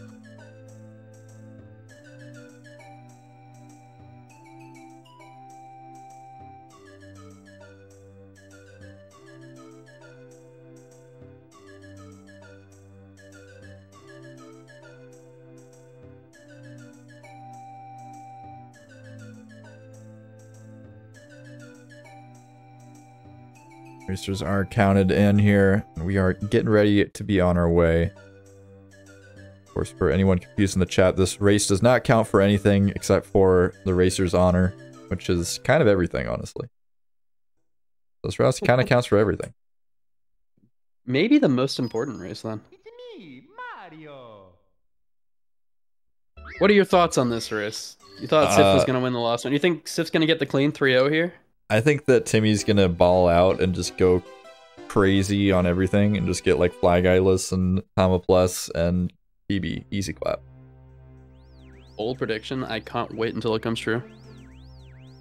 Racers are counted in here. We are getting ready to be on our way. Of course, for anyone confused in the chat, this race does not count for anything except for the racer's honor, which is kind of everything, honestly. This race kind of counts for everything. Maybe the most important race then. It's me, Mario. What are your thoughts on this race? You thought Sif was Uh, going to win the last one. You think Sif's going to get the clean 3-0 here? I think that Timmy's gonna ball out and just go crazy on everything and just get like Fly Guyless and Tama Plus and PB easy clap. Old prediction. I can't wait until it comes true.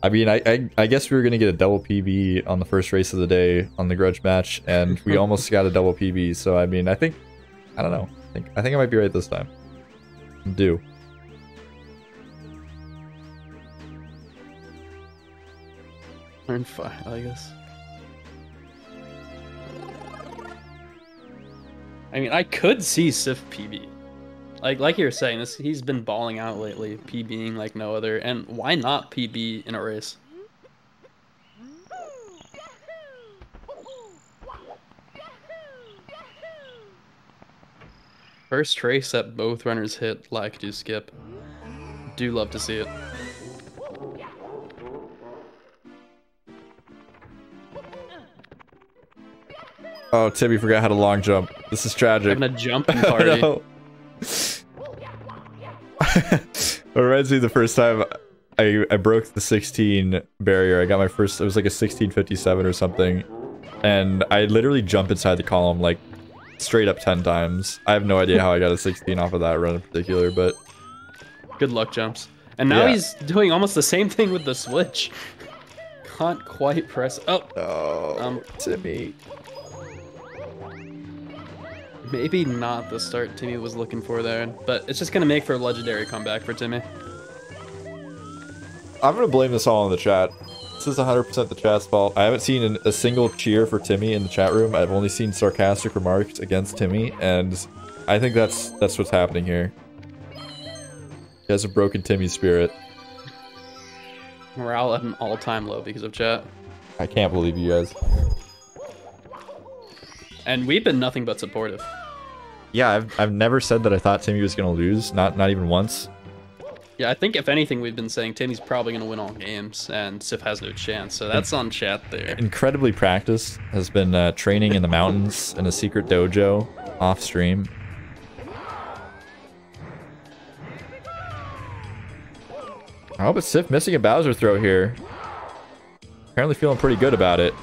I mean, I, I I guess we were gonna get a double PB on the first race of the day on the grudge match, and we almost got a double PB. So I mean, I think I don't know. I think I think I might be right this time. I'm due. Turn five, I guess. I mean, I could see Sif PB. Like, like you were saying, this he's been balling out lately, PBing like no other, and why not PB in a race? First race that both runners hit like do skip. Do love to see it. Oh, Timmy forgot how to long jump. This is tragic. Having a jumping party. no. it reminds me the first time I, I broke the 16 barrier. I got my first, it was like a 1657 or something. And I literally jumped inside the column like straight up 10 times. I have no idea how I got a 16 off of that run in particular, but Good luck jumps. And now Yeah. he's doing almost the same thing with the switch. Can't quite press. Oh, oh, Um, Timmy. Maybe not the start Timmy was looking for there, but it's just gonna make for a legendary comeback for Timmy. I'm gonna blame this all on the chat. This is 100% the chat's fault. I haven't seen an, a single cheer for Timmy in the chat room. I've only seen sarcastic remarks against Timmy, and I think that's that's what's happening here. He has a broken Timmy spirit. Morale at an all-time low because of chat. I can't believe you guys. And we've been nothing but supportive. Yeah, I've, I've never said that I thought Timmy was gonna lose. Not not even once. Yeah, I think if anything, we've been saying Timmy's probably going to win all games, and Sif has no chance. So that's on chat there. Incredibly practiced. Has been uh, training in the mountains in a secret dojo off stream. I hope it's Sif missing a Bowser throw here. Apparently feeling pretty good about it.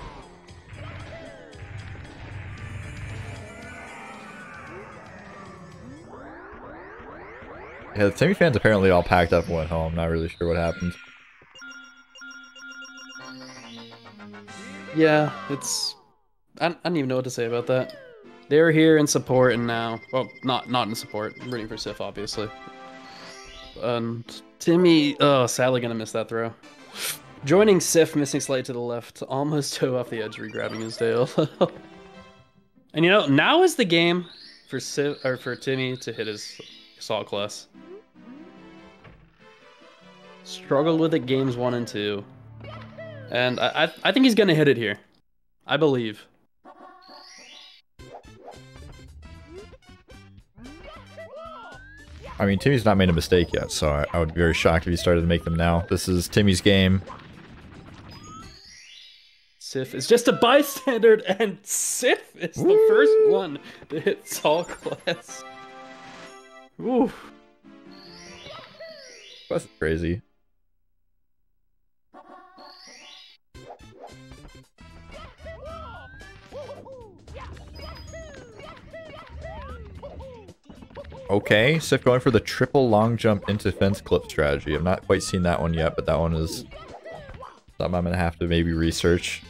Yeah, the Timmy fans apparently all packed up and went home. Not really sure what happened. Yeah, it's. I, I don't even know what to say about that. They were here in support, and now, well, not not in support. I'm rooting for Sif, obviously. And Timmy, oh, sadly gonna miss that throw. Joining Sif, missing slightly to the left, almost toe off the edge, re-grabbing his tail. and you know, now is the game for Sif or for Timmy to hit his assault class. Struggled with it games one and two. And I, I, I think he's gonna hit it here. I believe. I mean, Timmy's not made a mistake yet, so I, I would be very shocked if he started to make them now. This is Timmy's game. Sif is just a bystander, and Sif is the first one to hit Saul class. Ooh. That's crazy. Okay, Sif going for the triple long jump into fence clip strategy. I've not quite seen that one yet, but that one is something I'm gonna have to maybe research.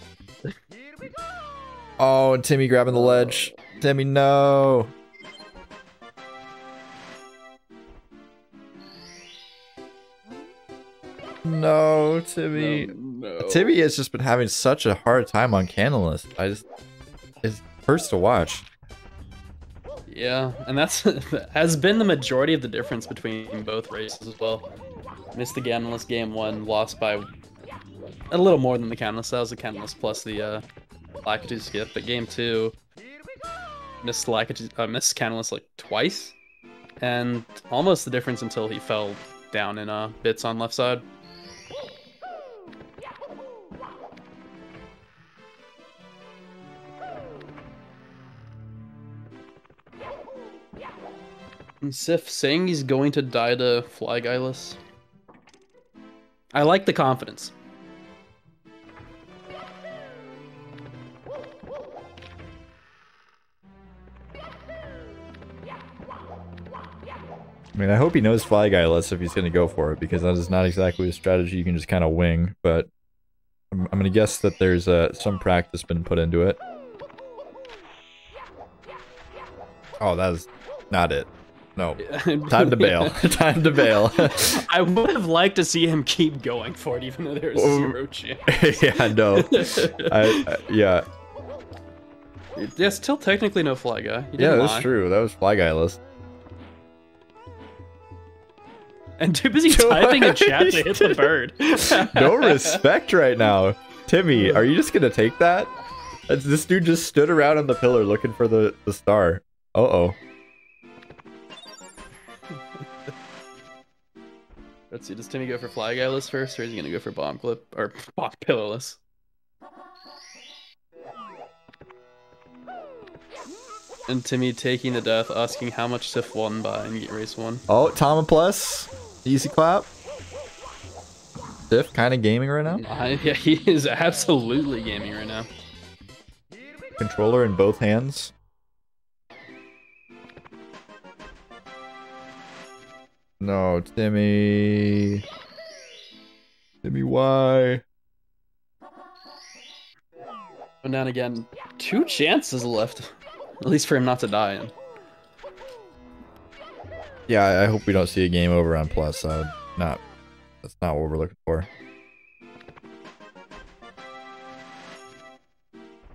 Oh, and Timmy grabbing the ledge. Timmy, no. No, Timmy. No, no. Timmy has just been having such a hard time on Cannonless. I just it's hurts to watch. Yeah, and that's has been the majority of the difference between both races as well. Missed the Cannonless game one, lost by a little more than the Cannonless. That was the Cannonless plus the uh, Lakitu skip. But game two, missed Lakitu, uh, missed Canalist like twice, and almost the difference until he fell down in uh, BitS on left side. Sif saying he's going to die to Fly Guyless. I like the confidence. I mean, I hope he knows Fly Guyless if he's going to go for it, because that is not exactly a strategy you can just kind of wing, but I'm, I'm going to guess that there's uh, some practice been put into it. Oh, that is not it. No. Time to bail. Time to bail. I would have liked to see him keep going for it, even though there's Oh. zero chance. yeah, no. I, I yeah. yeah, still technically no fly guy. Yeah, that's lie. true. That was Fly Guyless. And too busy typing in chat to hit the bird. No respect right now. Timmy, are you just going to take that? This dude just stood around on the pillar looking for the, the star. Uh-oh. Let's see, does Timmy go for fly guyless first, or is he gonna go for bomb clip or bomb pillarless? And Timmy taking the death, asking how much Sif won by and Gate Race 1. Oh, Tama Plus. Easy clap. Diff kind of gaming right now. Uh, yeah, he is absolutely gaming right now. Controller in both hands. No, Timmy. Timmy, why? Going down again. Two chances left. At least for him not to die in. Yeah, I- hope we don't see a game over on Plus. Would not. That's not what we're looking for.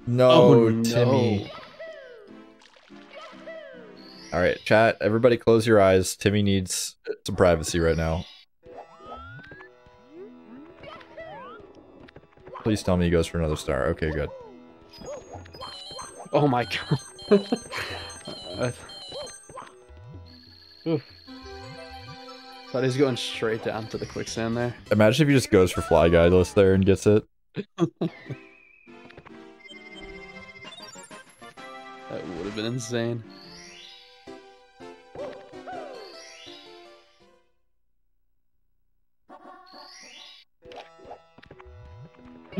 No, Oh, no. Timmy. All right, chat. Everybody, close your eyes. Timmy needs some privacy right now. Please tell me he goes for another star. Okay, good. Oh my god. Uh, Oof. Thought he was going straight down to the quicksand there. Imagine if he just goes for Fly Guyless there and gets it. That would have been insane.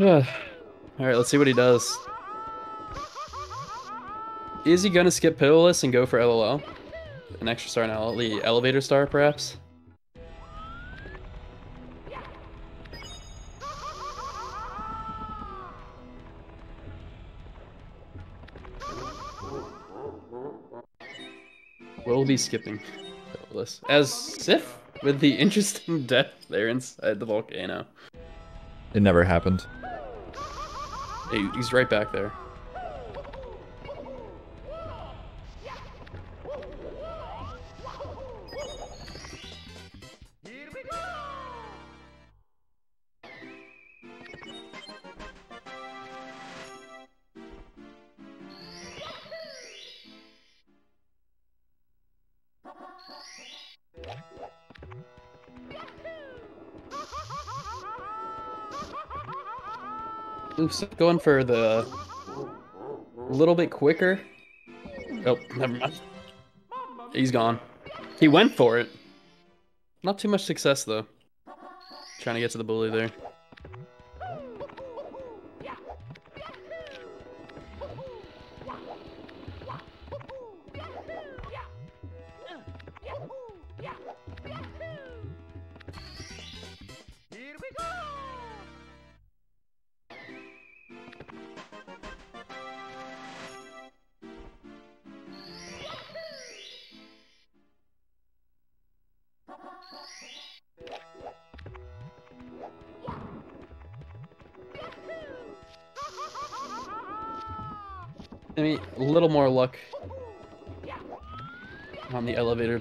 Alright, let's see what he does. Is he gonna skip Pitiless and go for LOL? An extra star now, the elevator star, perhaps? Will be skipping Pitiless. As Sif with the interesting death there inside the volcano. It never happened. Hey, he's right back there. Going for the little bit quicker. Oh, never mind. He's gone. He went for it. Not too much success though. Trying to get to the bully there.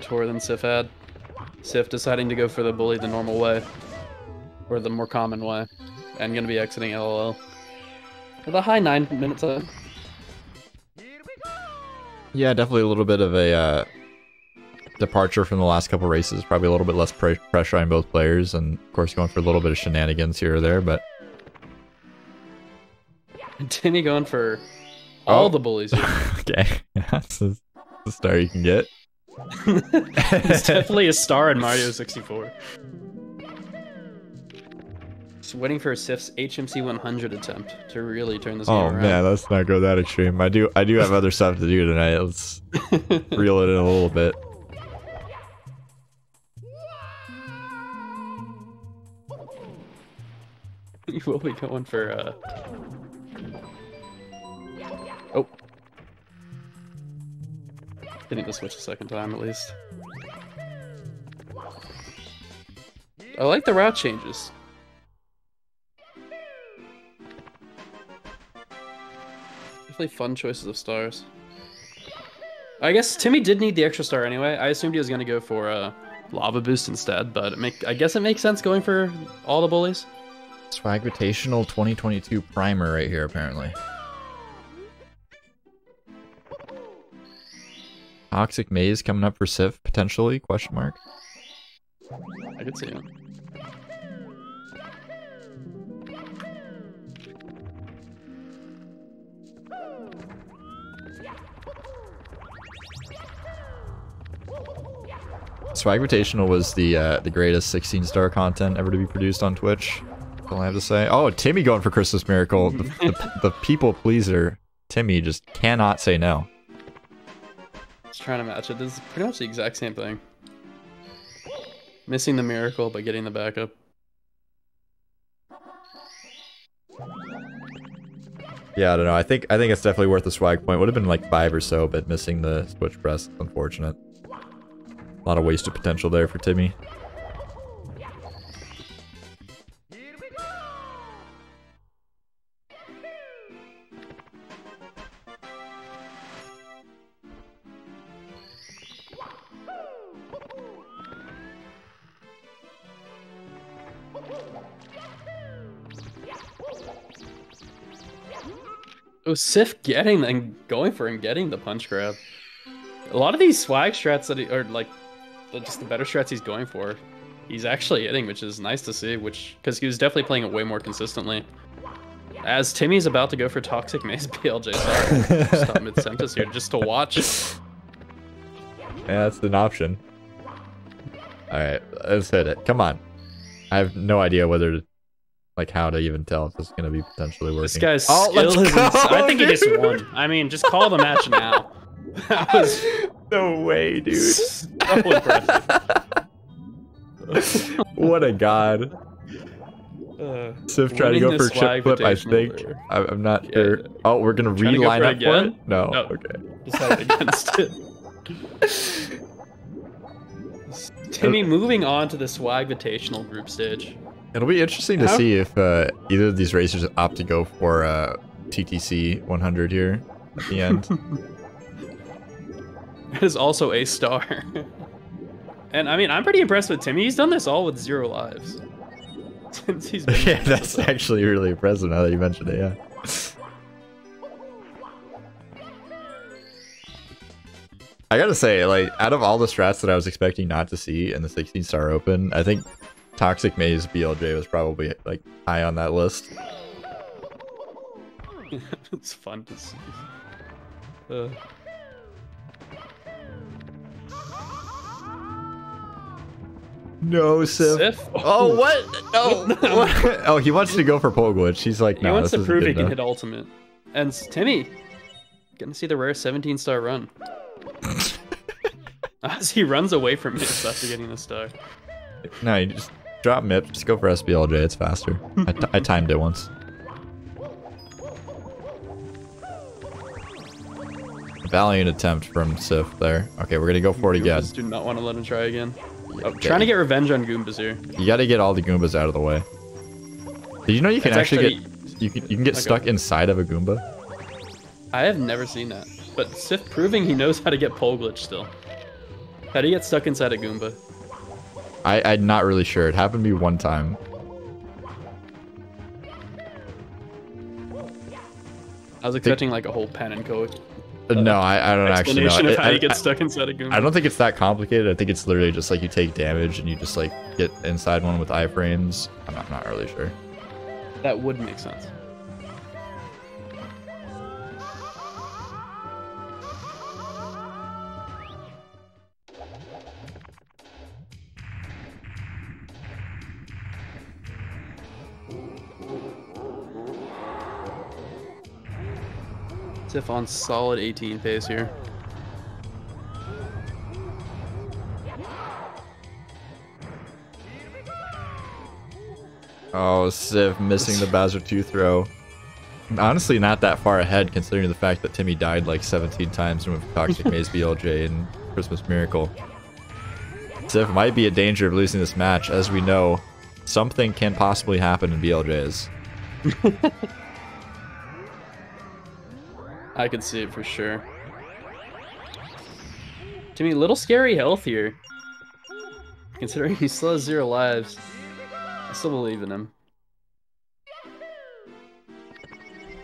Tour than Sif had. Sif deciding to go for the bully the normal way, or the more common way, and gonna be exiting LOL. With a high nine minutes time. Here we go! Yeah, definitely a little bit of a uh, departure from the last couple races. Probably a little bit less pre- pressure on both players, and of course going for a little bit of shenanigans here or there. But Timmy going for all Oh. the bullies okay, that's the the star you can get. It's definitely a star in Mario 64. Just waiting for a Sif's HMC 100 attempt to really turn this game Oh man, let's not go that extreme. I do I do have other stuff to do tonight. Let's reel it in a little bit. you will be going for uh Didn't to switch a second time at least. I like the route changes. Definitely fun choices of stars. I guess Timmy did need the extra star anyway. I assumed he was gonna go for a lava boost instead, but make I guess it makes sense going for all the bullies. Swagvitational 2022 primer right here, apparently. Toxic Maze coming up for Sif, potentially, question mark. I could see it. Swagvitational was the uh, the greatest 16 star content ever to be produced on Twitch. That's all I have to say. Oh, Timmy going for Christmas Miracle. The, the, the people pleaser. Timmy just cannot say no. Just trying to match it. This is pretty much the exact same thing. Missing the miracle, but getting the backup. Yeah, I don't know. I think I think it's definitely worth the swag point. Would have been like five or so, but missing the switch press, unfortunate. A lot of wasted potential there for Timmy. Oh, Sif getting and going for and getting the punch grab. A lot of these swag strats that he, are like, the, just the better strats he's going for, he's actually hitting, which is nice to see. Which because he was definitely playing it way more consistently. As Timmy's about to go for Toxic Maze BLJ, sorry, stop mid sentence here just to watch. Yeah, that's an option. Alright, let's hit it. Come on. I have no idea whether to, like, how to even tell if this is going to be potentially working. This guy's Oh, skill is go, ins- I think he just won. I mean, just call the match now. That was no way, dude. so impressive. what a god. Uh, Sif tried to go the for chip flip, I think. I- I'm not Yeah. sure. Oh, we're going to Trying to go reline up it for it? again? No. No. Okay. decided against it. Timmy moving on to the Swag Invitational group stage. It'll be interesting to How- see if uh, either of these racers opt to go for uh, TTC 100 here at the end. That is also a star. and I mean, I'm pretty impressed with Timmy. He's done this all with zero lives. Since he's been yeah, that's actually really impressive now that you mentioned it, yeah. I gotta say, like, out of all the strats that I was expecting not to see in the 16 star open, I think Toxic Maze BLJ was probably like high on that list. it's fun to see. Uh, No, Sif? Oh, what? No. what? oh, he wants to go for pole glitch. He's like, He no, wants this to isn't prove he can enough." hit ultimate. And Timmy, gonna see the rare 17 star run. As he runs away from it after getting the star. No, he just drop MIP. Just go for SBLJ. It's faster. I, timed it once. Valiant attempt from Sif there. Okay, we're gonna go for it again. Do not want to let him try again. Oh, trying to get revenge on Goombas here. You gotta get all the Goombas out of the way. Did you know you can actually, actually- get you can you can get Okay. stuck inside of a Goomba? I have never seen that. But Sif proving he knows how to get pole glitch still. How do you get stuck inside a Goomba? I I'm not really sure. It happened to me one time. I was expecting like a whole pannenkoek uh, No, I, I don't actually know. explanation of how I- you get I- stuck inside a Goomba. I don't think it's that complicated. I think it's literally just like you take damage and you just like get inside one with iframes. I'm not, I'm not really sure. That would make sense. Sif on solid 18 pace here. Oh, Sif missing the Bowser 2 throw. Honestly, not that far ahead considering the fact that Timmy died like 17 times with Toxic Maze BLJ and Christmas Miracle. Sif might be a danger of losing this match. As we know, something can possibly happen in BLJs. I could see it for sure. Timmy, a little scary health here. Considering he still has zero lives. I still believe in him.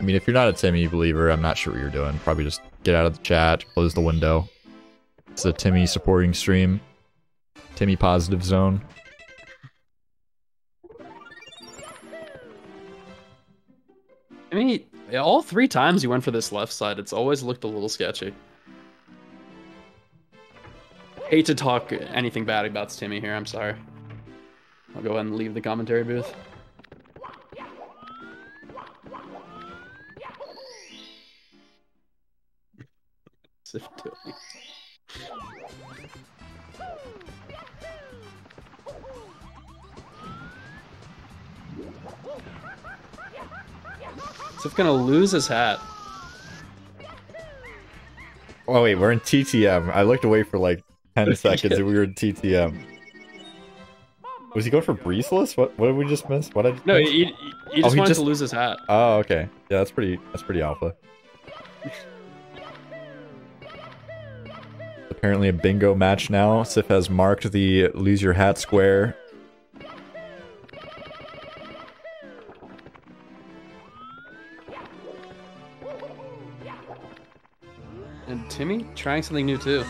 I mean, if you're not a Timmy believer, I'm not sure what you're doing. Probably just get out of the chat, close the window. It's a Timmy supporting stream. Timmy positive zone. Yeah, all three times you went for this left side, it's always looked a little sketchy. Hate to talk anything bad about Timmy here, I'm sorry. I'll go ahead and leave the commentary booth. Sif Sif gonna lose his hat. Oh wait, we're in TTM. I looked away for like 10 seconds and we were in TTM. Was he going for breezeless? What what did we just miss? What did No, miss? he, he, he Oh, just he wanted just- to lose his hat. Oh, okay. Yeah, that's pretty that's pretty alpha. Apparently a bingo match now. Sif has marked the lose your hat square. And Timmy trying something new too.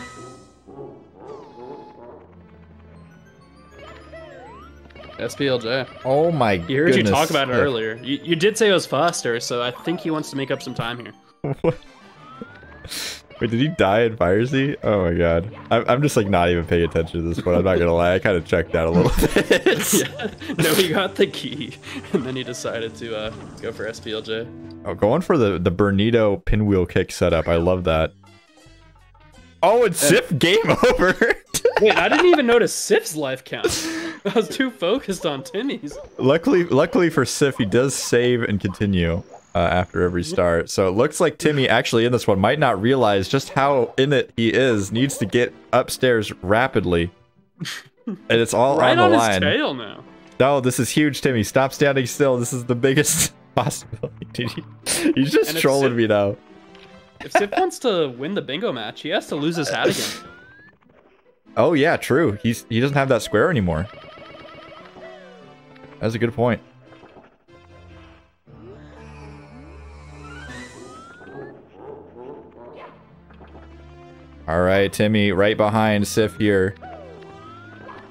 SBLJ. Oh my He heard you goodness. talk about it Yeah. earlier. You, you did say it was faster, so I think he wants to make up some time here. What? Wait, did he die in Fire Sea? Oh my god. I'm, I'm just like not even paying attention to this point. I'm not gonna lie. I kind of checked out a little bit. yeah. No, he got the key, and then he decided to uh, go for SBLJ. Oh, going for the, the Bernito pinwheel kick setup. I love that. Oh, and Sif game over. Wait, I didn't even notice Sif's life count. I was too focused on Timmy's. luckily, luckily for Sif, he does save and continue uh, after every start. So it looks like Timmy actually in this one might not realize just how in it he is. Needs to get upstairs rapidly, and it's all Right on the on, his line. tail now. No, this is huge, Timmy. Stop standing still. This is the biggest possibility. Dude, he- he's just And trolling Sif- me now. If Sif wants to win the bingo match, he has to lose his hat again. Oh yeah, true. He's he doesn't have that square anymore. That's a good point. All right, Timmy, right behind Sif here.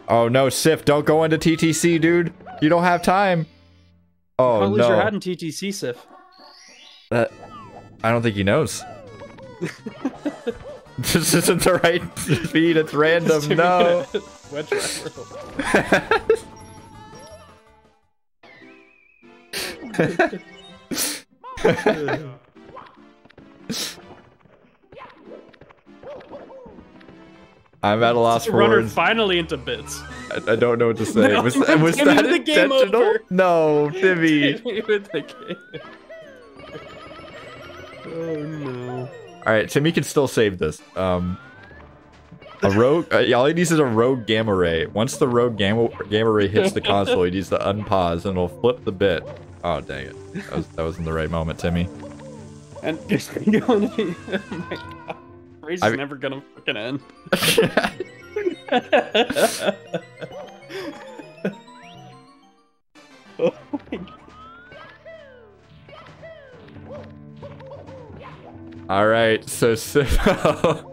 Oh no, Sif, don't go into TTC, dude. You don't have time. Oh Don't lose your hat in TTC, Sif. that I don't think he knows. this isn't the right speed. It's random. Timmy No. gonna wedge right roll. I'm at a loss for Runner words. finally into BitS. I, I don't know what to say. No, was was that the game intentional? over. No, Timmy. Timmy with the game. Oh no. All right, Timmy can still save this. Um, a rogue. Uh, all he needs is a rogue gamma ray. Once the rogue gamma gamma ray hits the console, he needs to unpause and it'll flip the bit. Oh dang it! That was that was in the right moment, Timmy. And it's going to be. Oh my god. Race is I- never gonna fucking end. oh my god. All right, so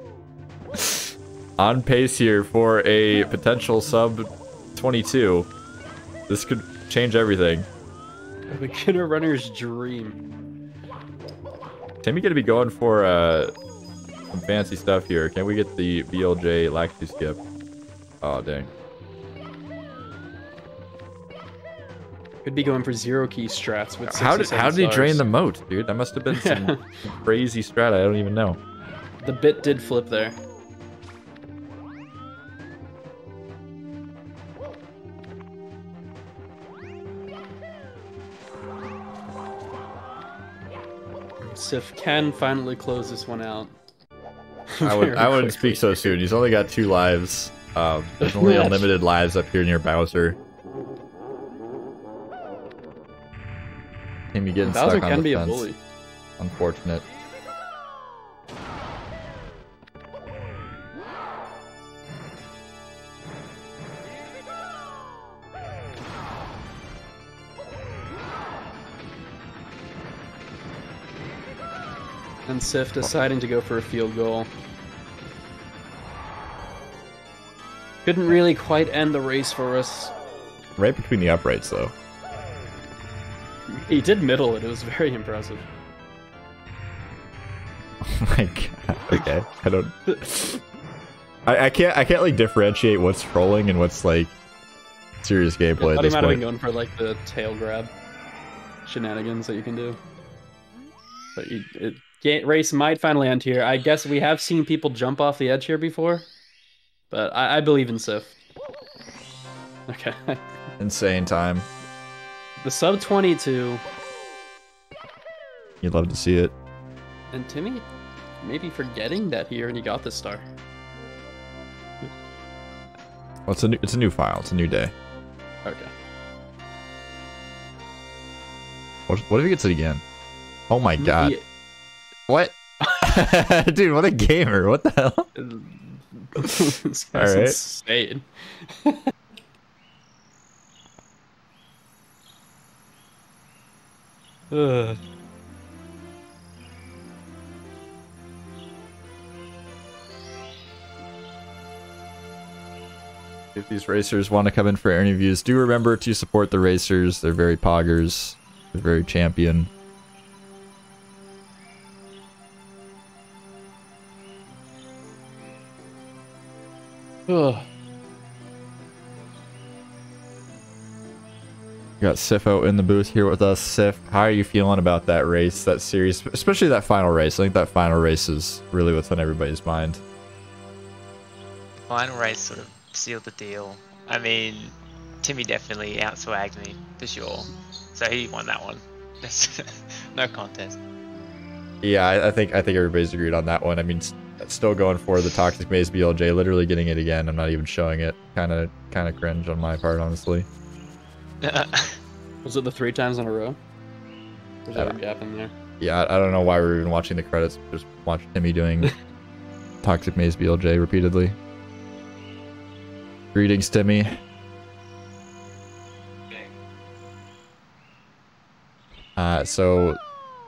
on pace here for a potential sub 22. This could change everything. A beginner runner's dream. Timmy gonna be going for uh, some fancy stuff here. Can we get the BLJ Lakitu skip? Oh dang. Could be going for zero key strats with. How did how did he drain the moat, dude? That must have been some crazy strat. I don't even know. The bit did flip there. Sif can finally close this one out. I would I wouldn't quickly. speak so soon. He's only got two lives. Um, there's only unlimited lives up here near Bowser. Timmy getting Bowser stuck on can the be fence. a bully. Unfortunate. And Sif deciding to go for a field goal. Couldn't really quite end the race for us. Right between the uprights though. He did middle it, it was very impressive. Oh my god. Okay. I don't. I, I can't. I can't like differentiate what's trolling and what's like serious I gameplay thought at he this might have been point. going for like the tail grab shenanigans that you can do. But you, it, race might finally end here. I guess we have seen people jump off the edge here before, but I, I believe in Sif. Okay, Insane time. The sub twenty two You'd love to see it. and Timmy maybe forgetting that here and he already got this star. Well, it's a new, it's a new file. It's a new day. Okay. What, what if he gets it again? Oh my god. What? Dude, what a gamer. What the hell? this guy's All right. insane. If these racers want to come in for interviews, do remember to support the racers. They're very poggers. They're very champion. Ugh. Got Sifo in the booth here with us. Sif, how are you feeling about that race, that series, especially that final race? I think that final race is really what's on everybody's mind. Final race sort of sealed the deal. I mean, Timmy definitely outswagged me for sure. So he won that one. no contest. Yeah, I, I think I think everybody's agreed on that one. I mean, still going for the Toxic Maze BLJ, literally getting it again. I'm not even showing it. Kind of kind of cringe on my part, honestly. Was it the three times in a row? There's Uh, a gap in there. Yeah, I, I don't know why we're even watching the credits. Just watch Timmy doing Toxic Maze BLJ repeatedly. Greetings, Timmy. Uh, so,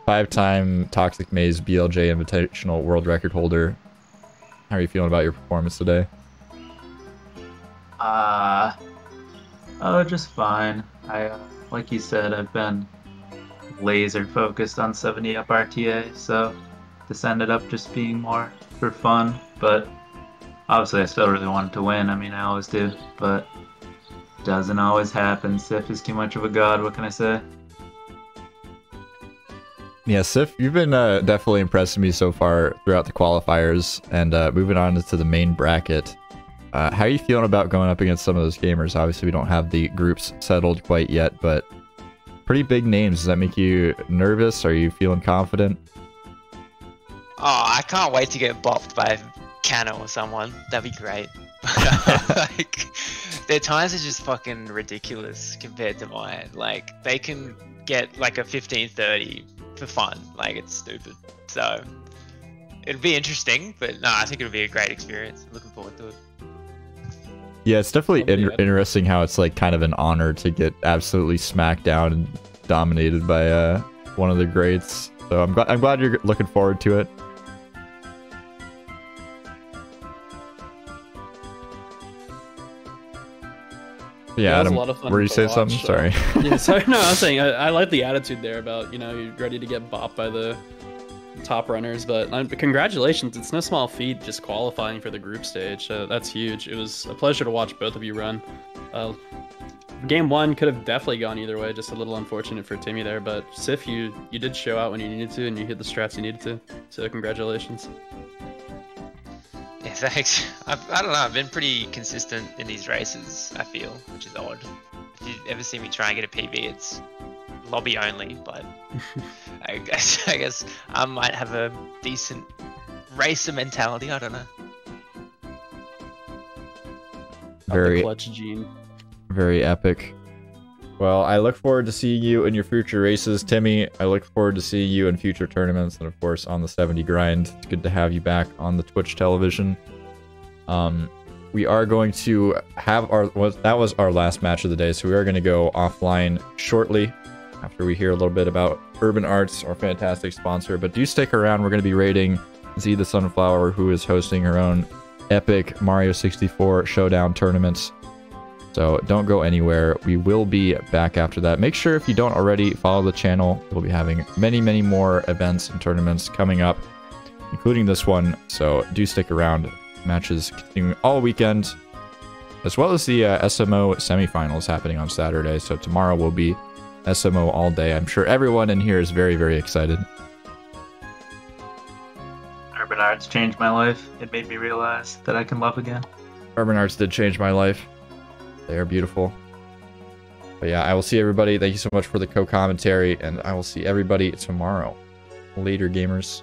five-time Toxic Maze BLJ Invitational World Record holder. How are you feeling about your performance today? Uh, oh, just fine. I, uh, like you said, I've been laser focused on 70 up RTA, so this ended up just being more for fun. But obviously, I still really wanted to win. I mean, I always do, but doesn't always happen. Sif is too much of a god. What can I say? Yeah, Sif, you've been uh, definitely impressing me so far throughout the qualifiers, and uh, moving on to the main bracket. Uh, how are you feeling about going up against some of those gamers? Obviously, we don't have the groups settled quite yet, but pretty big names. Does that make you nervous? Are you feeling confident? Oh, I can't wait to get bopped by Cano or someone. That'd be great. like, their times are just fucking ridiculous compared to mine. Like, they can get like a 1530 for fun. Like, it's stupid. So, it'd be interesting, but no, I think it'll be a great experience. Looking forward to it. Yeah, it's definitely in- interesting how it's like kind of an honor to get absolutely smacked down and dominated by uh, one of the greats. So I'm, I'm glad you're looking forward to it. Yeah, Yeah, it was a Adam, were you to say watch, something? so- Sorry. yeah, sorry. No, I was saying I, I like the attitude there about you know you're ready to get bopped by the top runners, but um, congratulations! It's no small feat just qualifying for the group stage. Uh, that's huge. It was a pleasure to watch both of you run. Uh, game one could have definitely gone either way. Just a little unfortunate for Timmy there, but Sif, you you did show out when you needed to, and you hit the strats you needed to. So congratulations. Yeah, thanks. I've, I don't know. I've been pretty consistent in these races. I feel, which is odd. If you ever see me try and get a PB, it's lobby only. But I guess I guess I might have a decent racer mentality. I don't know. Got the Very clutch gene. Very epic. Well, I look forward to seeing you in your future races, Timmy. I look forward to seeing you in future tournaments and, of course, on the 70 grind. It's good to have you back on the Twitch television. Um, we are going to have our was that was our last match of the day, so we are going to go offline shortly after we hear a little bit about Urban Arts, our fantastic sponsor. But do stick around. We're going to be rating Z the Sunflower, who is hosting her own epic Mario 64 Showdown tournaments. So don't go anywhere. We will be back after that. Make sure if you don't already follow the channel. We'll be having many, many more events and tournaments coming up, including this one. So do stick around. Matches continuing all weekend, as well as the uh, SMO semifinals happening on Saturday. So tomorrow will be SMO all day. I'm sure everyone in here is very, very excited. Urban Arts changed my life. It made me realize that I can love again. Urban Arts did change my life. They are beautiful. But yeah, I will see everybody. Thank you so much for the co-commentary, and I will see everybody tomorrow. Later, gamers.